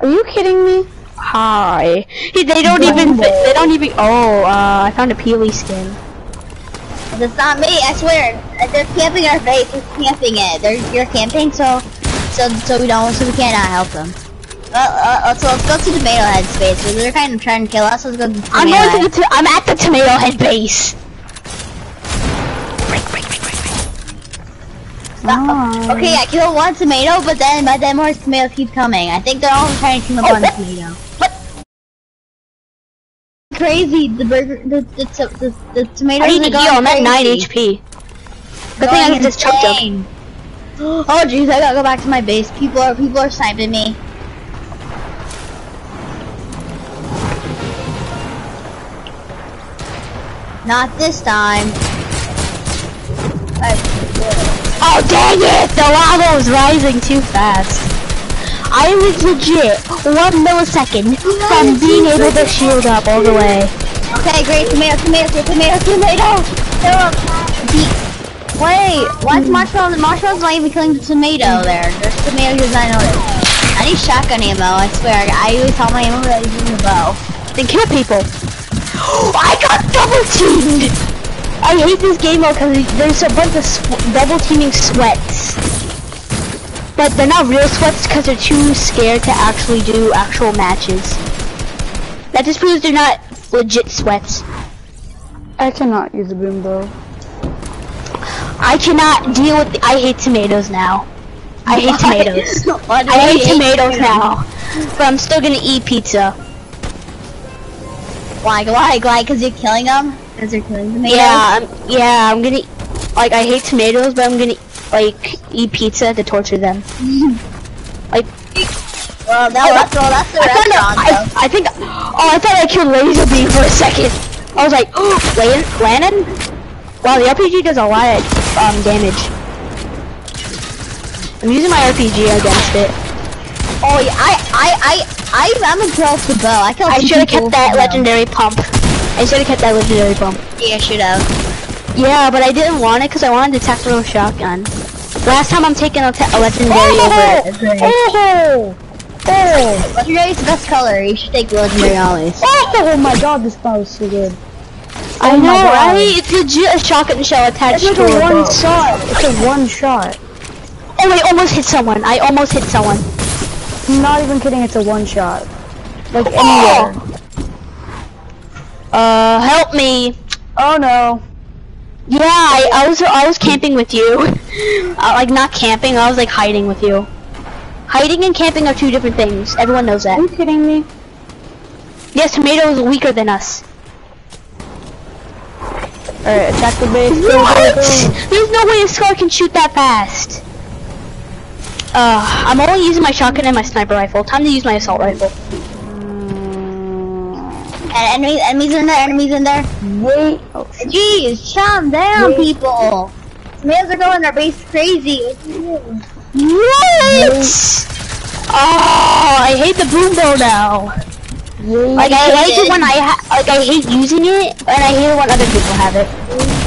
Are you kidding me? Hi. Hey, They don't even. They don't even. Oh, uh, I found a Peely skin. That's not me. I swear. They're camping our base. They're camping it. They're you're camping, so so so we don't so we cannot help them. Uh, uh, so let's go to Tomato Head space. They're kind of trying to kill us. Let's go to Tomato I'm going to the. I'm at the Tomato Head base. Break, break, break, break, break. Uh, okay, I killed one tomato, but then but then more tomatoes keep coming. I think they're all trying to team up Oh, on the what? tomato. Crazy, the burger, the the the, the, the tomatoes I need to heal. I'm at 9. HP. Good thing I just choked up. Oh jeez, I gotta go back to my base. People are people are sniping me. Not this time. Oh dang it! The lava was rising too fast. I was legit one millisecond from being able to shield up all the way. Okay, great. Tomato, tomato, tomato, tomato. They're up. Beat. Wait, why is marshmallow? Marshmello's not even killing the tomato there. There's tomatoes I know. I need shotgun ammo. I swear. I always all my ammo that is in the bow. Then kill people. I got double teamed. I hate this game mode because there's a bunch of double teaming sweats. But they're not real sweats because they're too scared to actually do actual matches. That just proves they're not legit sweats. I cannot use a boom bow. I cannot deal with. The, I hate tomatoes now. I hate tomatoes. Why I hate tomatoes now. But I'm still gonna eat pizza. Why? Why? Why? Because you're killing them? Because they're killing tomatoes? Yeah, I'm, yeah. I'm gonna. Like I hate tomatoes, but I'm gonna like eat pizza to torture them. like Well, that, that's well, that's the I, restaurant. I, I think. Oh, I thought I killed LazarBeam for a second. I was like, oh, Lan- Lannan. Wow, the RPG does a lot of um, damage. I'm using my RPG against it. Oh, yeah, I, I, I, I, I'm a girl with the bow. I killed I should have kept that bow. legendary pump. I should have kept that legendary pump. Yeah, should have. Yeah, but I didn't want it because I wanted the tactical shotgun. Last time I'm taking a, te- a legendary Oh! over it. Oh! Oh! Legendary is the best color. You should take legendary always. Oh my god, this bow is so good. I Oh know, my right? It's legit a shotgun shell attached It's like to a a one bow. shot. It's a one shot. Oh, I almost hit someone. I almost hit someone. I'm not even kidding, it's a one shot. Like Oh! anywhere. Uh, help me. Oh no. Yeah, I, I was I was camping with you. uh, like not camping, I was like hiding with you. Hiding and camping are two different things. Everyone knows that. Are you kidding me? Yes, tomato is weaker than us. Alright, attack the base. What? There's no way a Scar can shoot that fast. Uh, I'm only using my shotgun and my sniper rifle. Time to use my assault rifle. And enemies, enemies in there. Enemies in there. Wait. Oh. Jeez, calm down, people. Tomatoes are going their base crazy. What? Oh, I hate the boom bow now. Wait. Like I hate it when I ha- like I hate using it, and I hate it when other people have it.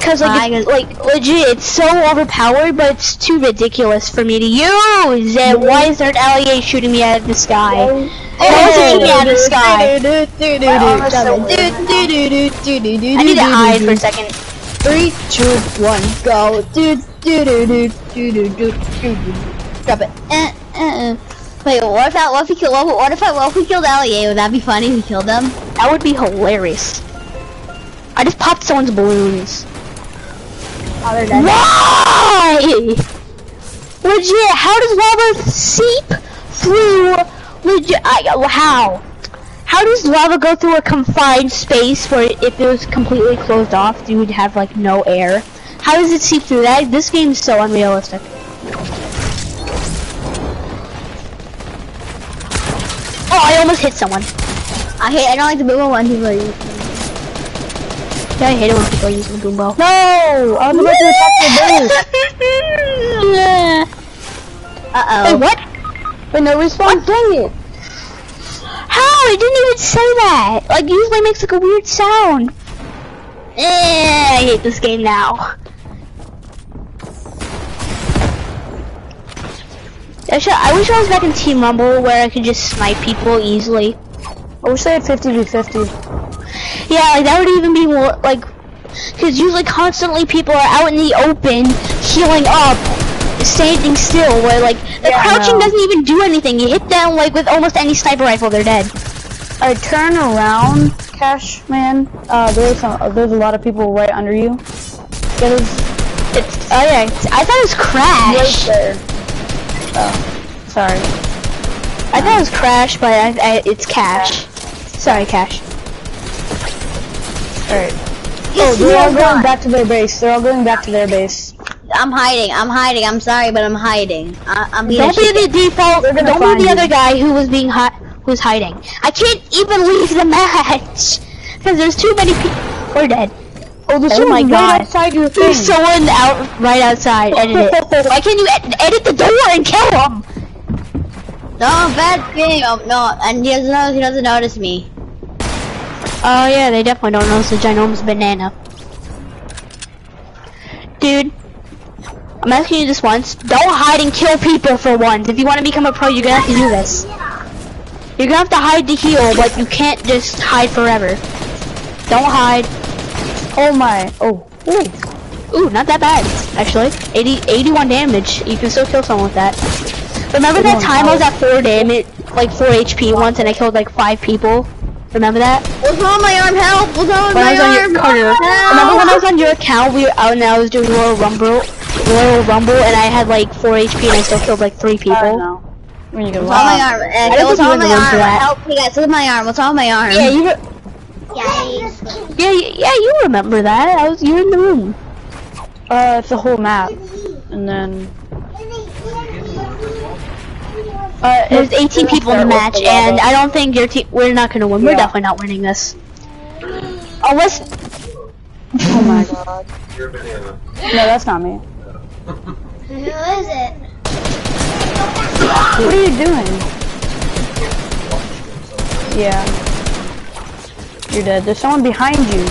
Cause like, it's, like legit, it's so overpowered, but it's too ridiculous for me to use. And why is there an LEA shooting me out of the sky? Oh, oh shooting me out of the sky. I need to hide for a second. Three, two, one, go. Do. Drop it. Wait, what if that? What if we kill, What if I? What if we killed LEA? Would that be funny? We killed them. That would be hilarious. I just popped someone's balloons. Why? Legit, how does lava seep through? Legit, I, how? How does lava go through a confined space where if it was completely closed off, you would have like no air? How does it seep through that? This game is so unrealistic. Oh, I almost hit someone. I hate. I don't like the boomer one. People are using. Yeah, I hate it when people are using Boom Bow. No! I'm about to attack your base. Uh Wait, oh. what? But no respawn, dang it! How? It didn't even say that. Like, usually makes like a weird sound. Eh, I hate this game now. Actually, I wish I was back in Team Rumble where I could just snipe people easily. I wish they had 50 v 50. Yeah, like that would even be more like, because usually constantly people are out in the open, healing up, standing still. Where like the Yeah, crouching doesn't even do anything. You hit them like with almost any sniper rifle, they're dead. I turn around, Cash Man. Uh, there's some, uh, there's a lot of people right under you. There's It's oh yeah, it's, I thought it was Crash. right there. Oh, sorry. I thought it was Crash, but I, I, it's Cash. Sorry, Cash. Alright. Oh, they're all going back to their base. They're all going back to their base. I'm hiding. I'm hiding. I'm sorry, but I'm hiding. I, I'm being. Don't be the default. Don't be the you. other guy who was being hi- who's hiding. I can't even leave the match because there's too many people. We're dead. Oh, there's Oh someone my right God. outside your thing. There's someone out right outside. Edit it. Why can't you ed- edit the door and kill him? No, bad game. Oh, no, and he doesn't. He doesn't notice me. Oh yeah, they definitely don't know it's a ginormous banana. Dude, I'm asking you this once. Don't hide and kill people for once. If you want to become a pro, you're gonna have to do this. You're gonna have to hide to heal, but you can't just hide forever. Don't hide. Oh my. Oh. Ooh. Ooh, not that bad, actually. 80, 81 damage. You can still kill someone with that. Remember that time I was at 4 damage, like 4 HP once, and I killed like 5 people? Remember that? What's on my arm? Help! What's on when my I was on arm? your Carter. Help! Remember when I was on your account? We were out and I was doing Royal Rumble, Royal Rumble, and I had like four HP and I still killed like three I people. know. When you go What's on my arm? Uh, don't what's on my in the room for arm? that. Help me, guys! Look at my arm. What's on my arm? Yeah, you. Re- yeah, yeah, you remember that? I was you were in the room. Uh, it's the whole map. And then. Uh, There's 18 people in the match, and I don't think your team. We're not gonna win. We're definitely not winning this. Oh, Unless Oh my god. No, that's not me. Who is it? What are you doing? Yeah. You're dead. There's someone behind you.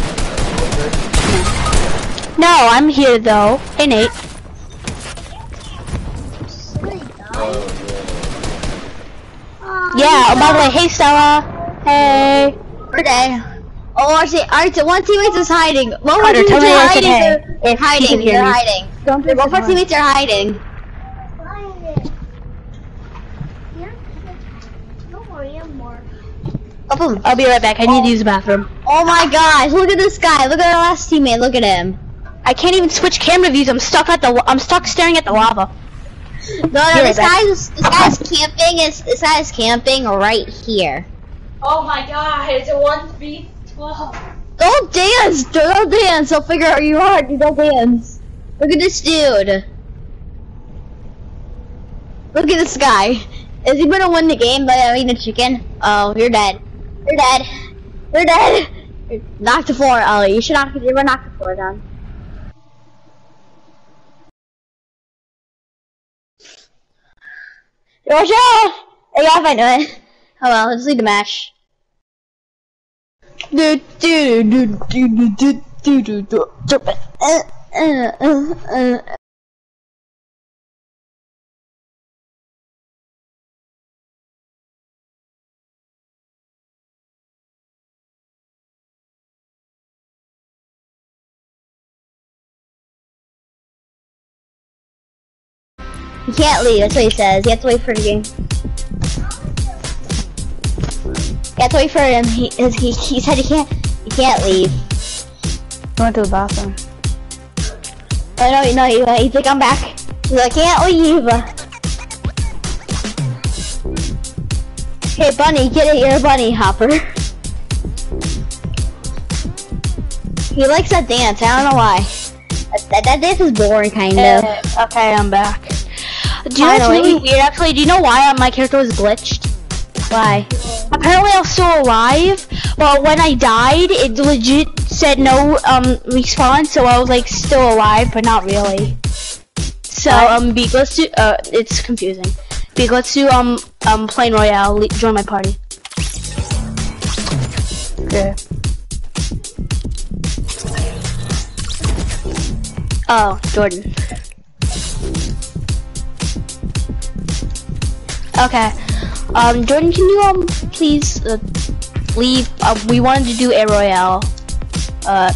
no, I'm here though. Hey Nate. Yeah. Oh, by the way, hey Stella. Hey. Birthday. Oh, I see. Alright, so one teammate is hiding. One more Carter, teammates are hiding. hey, They're if hiding. They're me. hiding. Don't Both of our teammates are hiding. Oh, boom. I'll be right back. I need oh. to use the bathroom. Oh my gosh, look at this guy. Look at our last teammate. Look at him. I can't even switch camera views. I'm stuck at the. I'm stuck staring at the lava. No, no, this guy's this guy's camping. Is this guy's camping right here? Oh my god, it's a 1v12. Don't dance. Don't dance. I'll figure out where you are. Dude, don't dance. Look at this dude. Look at this guy. Is he gonna win the game by eating a chicken? Oh, you're dead. You're dead. You're dead. Knock the floor, Ollie. You should knock. You ever knock the floor down? Watch out! I gotta find it. Oh well, let's lead the match. Do do do do do do do do do. You can't leave, that's what he says. You have to wait for the game. You have to wait for him. He, he, he said you can't, you can't leave. I went to the bathroom. Oh no, no, he, he's like, I'm back. He's like, I can't leave. Okay, Bunny, get it, a bunny hopper. He likes that dance, I don't know why. That, that, that dance is boring, kind of. Uh, okay, I'm back. Do you know what's really weird? Actually, do you know why my character was glitched? Why? Apparently, I was still alive, but when I died, it legit said no um respawn, so I was like still alive, but not really. So um, Beak, let's do. Uh, it's confusing. Beak, let's do um um plain royale. Le- join my party. Okay. Oh, Jordan. Okay. Um, Jordan, can you um please uh, leave? Uh, we wanted to do a royale. Uh,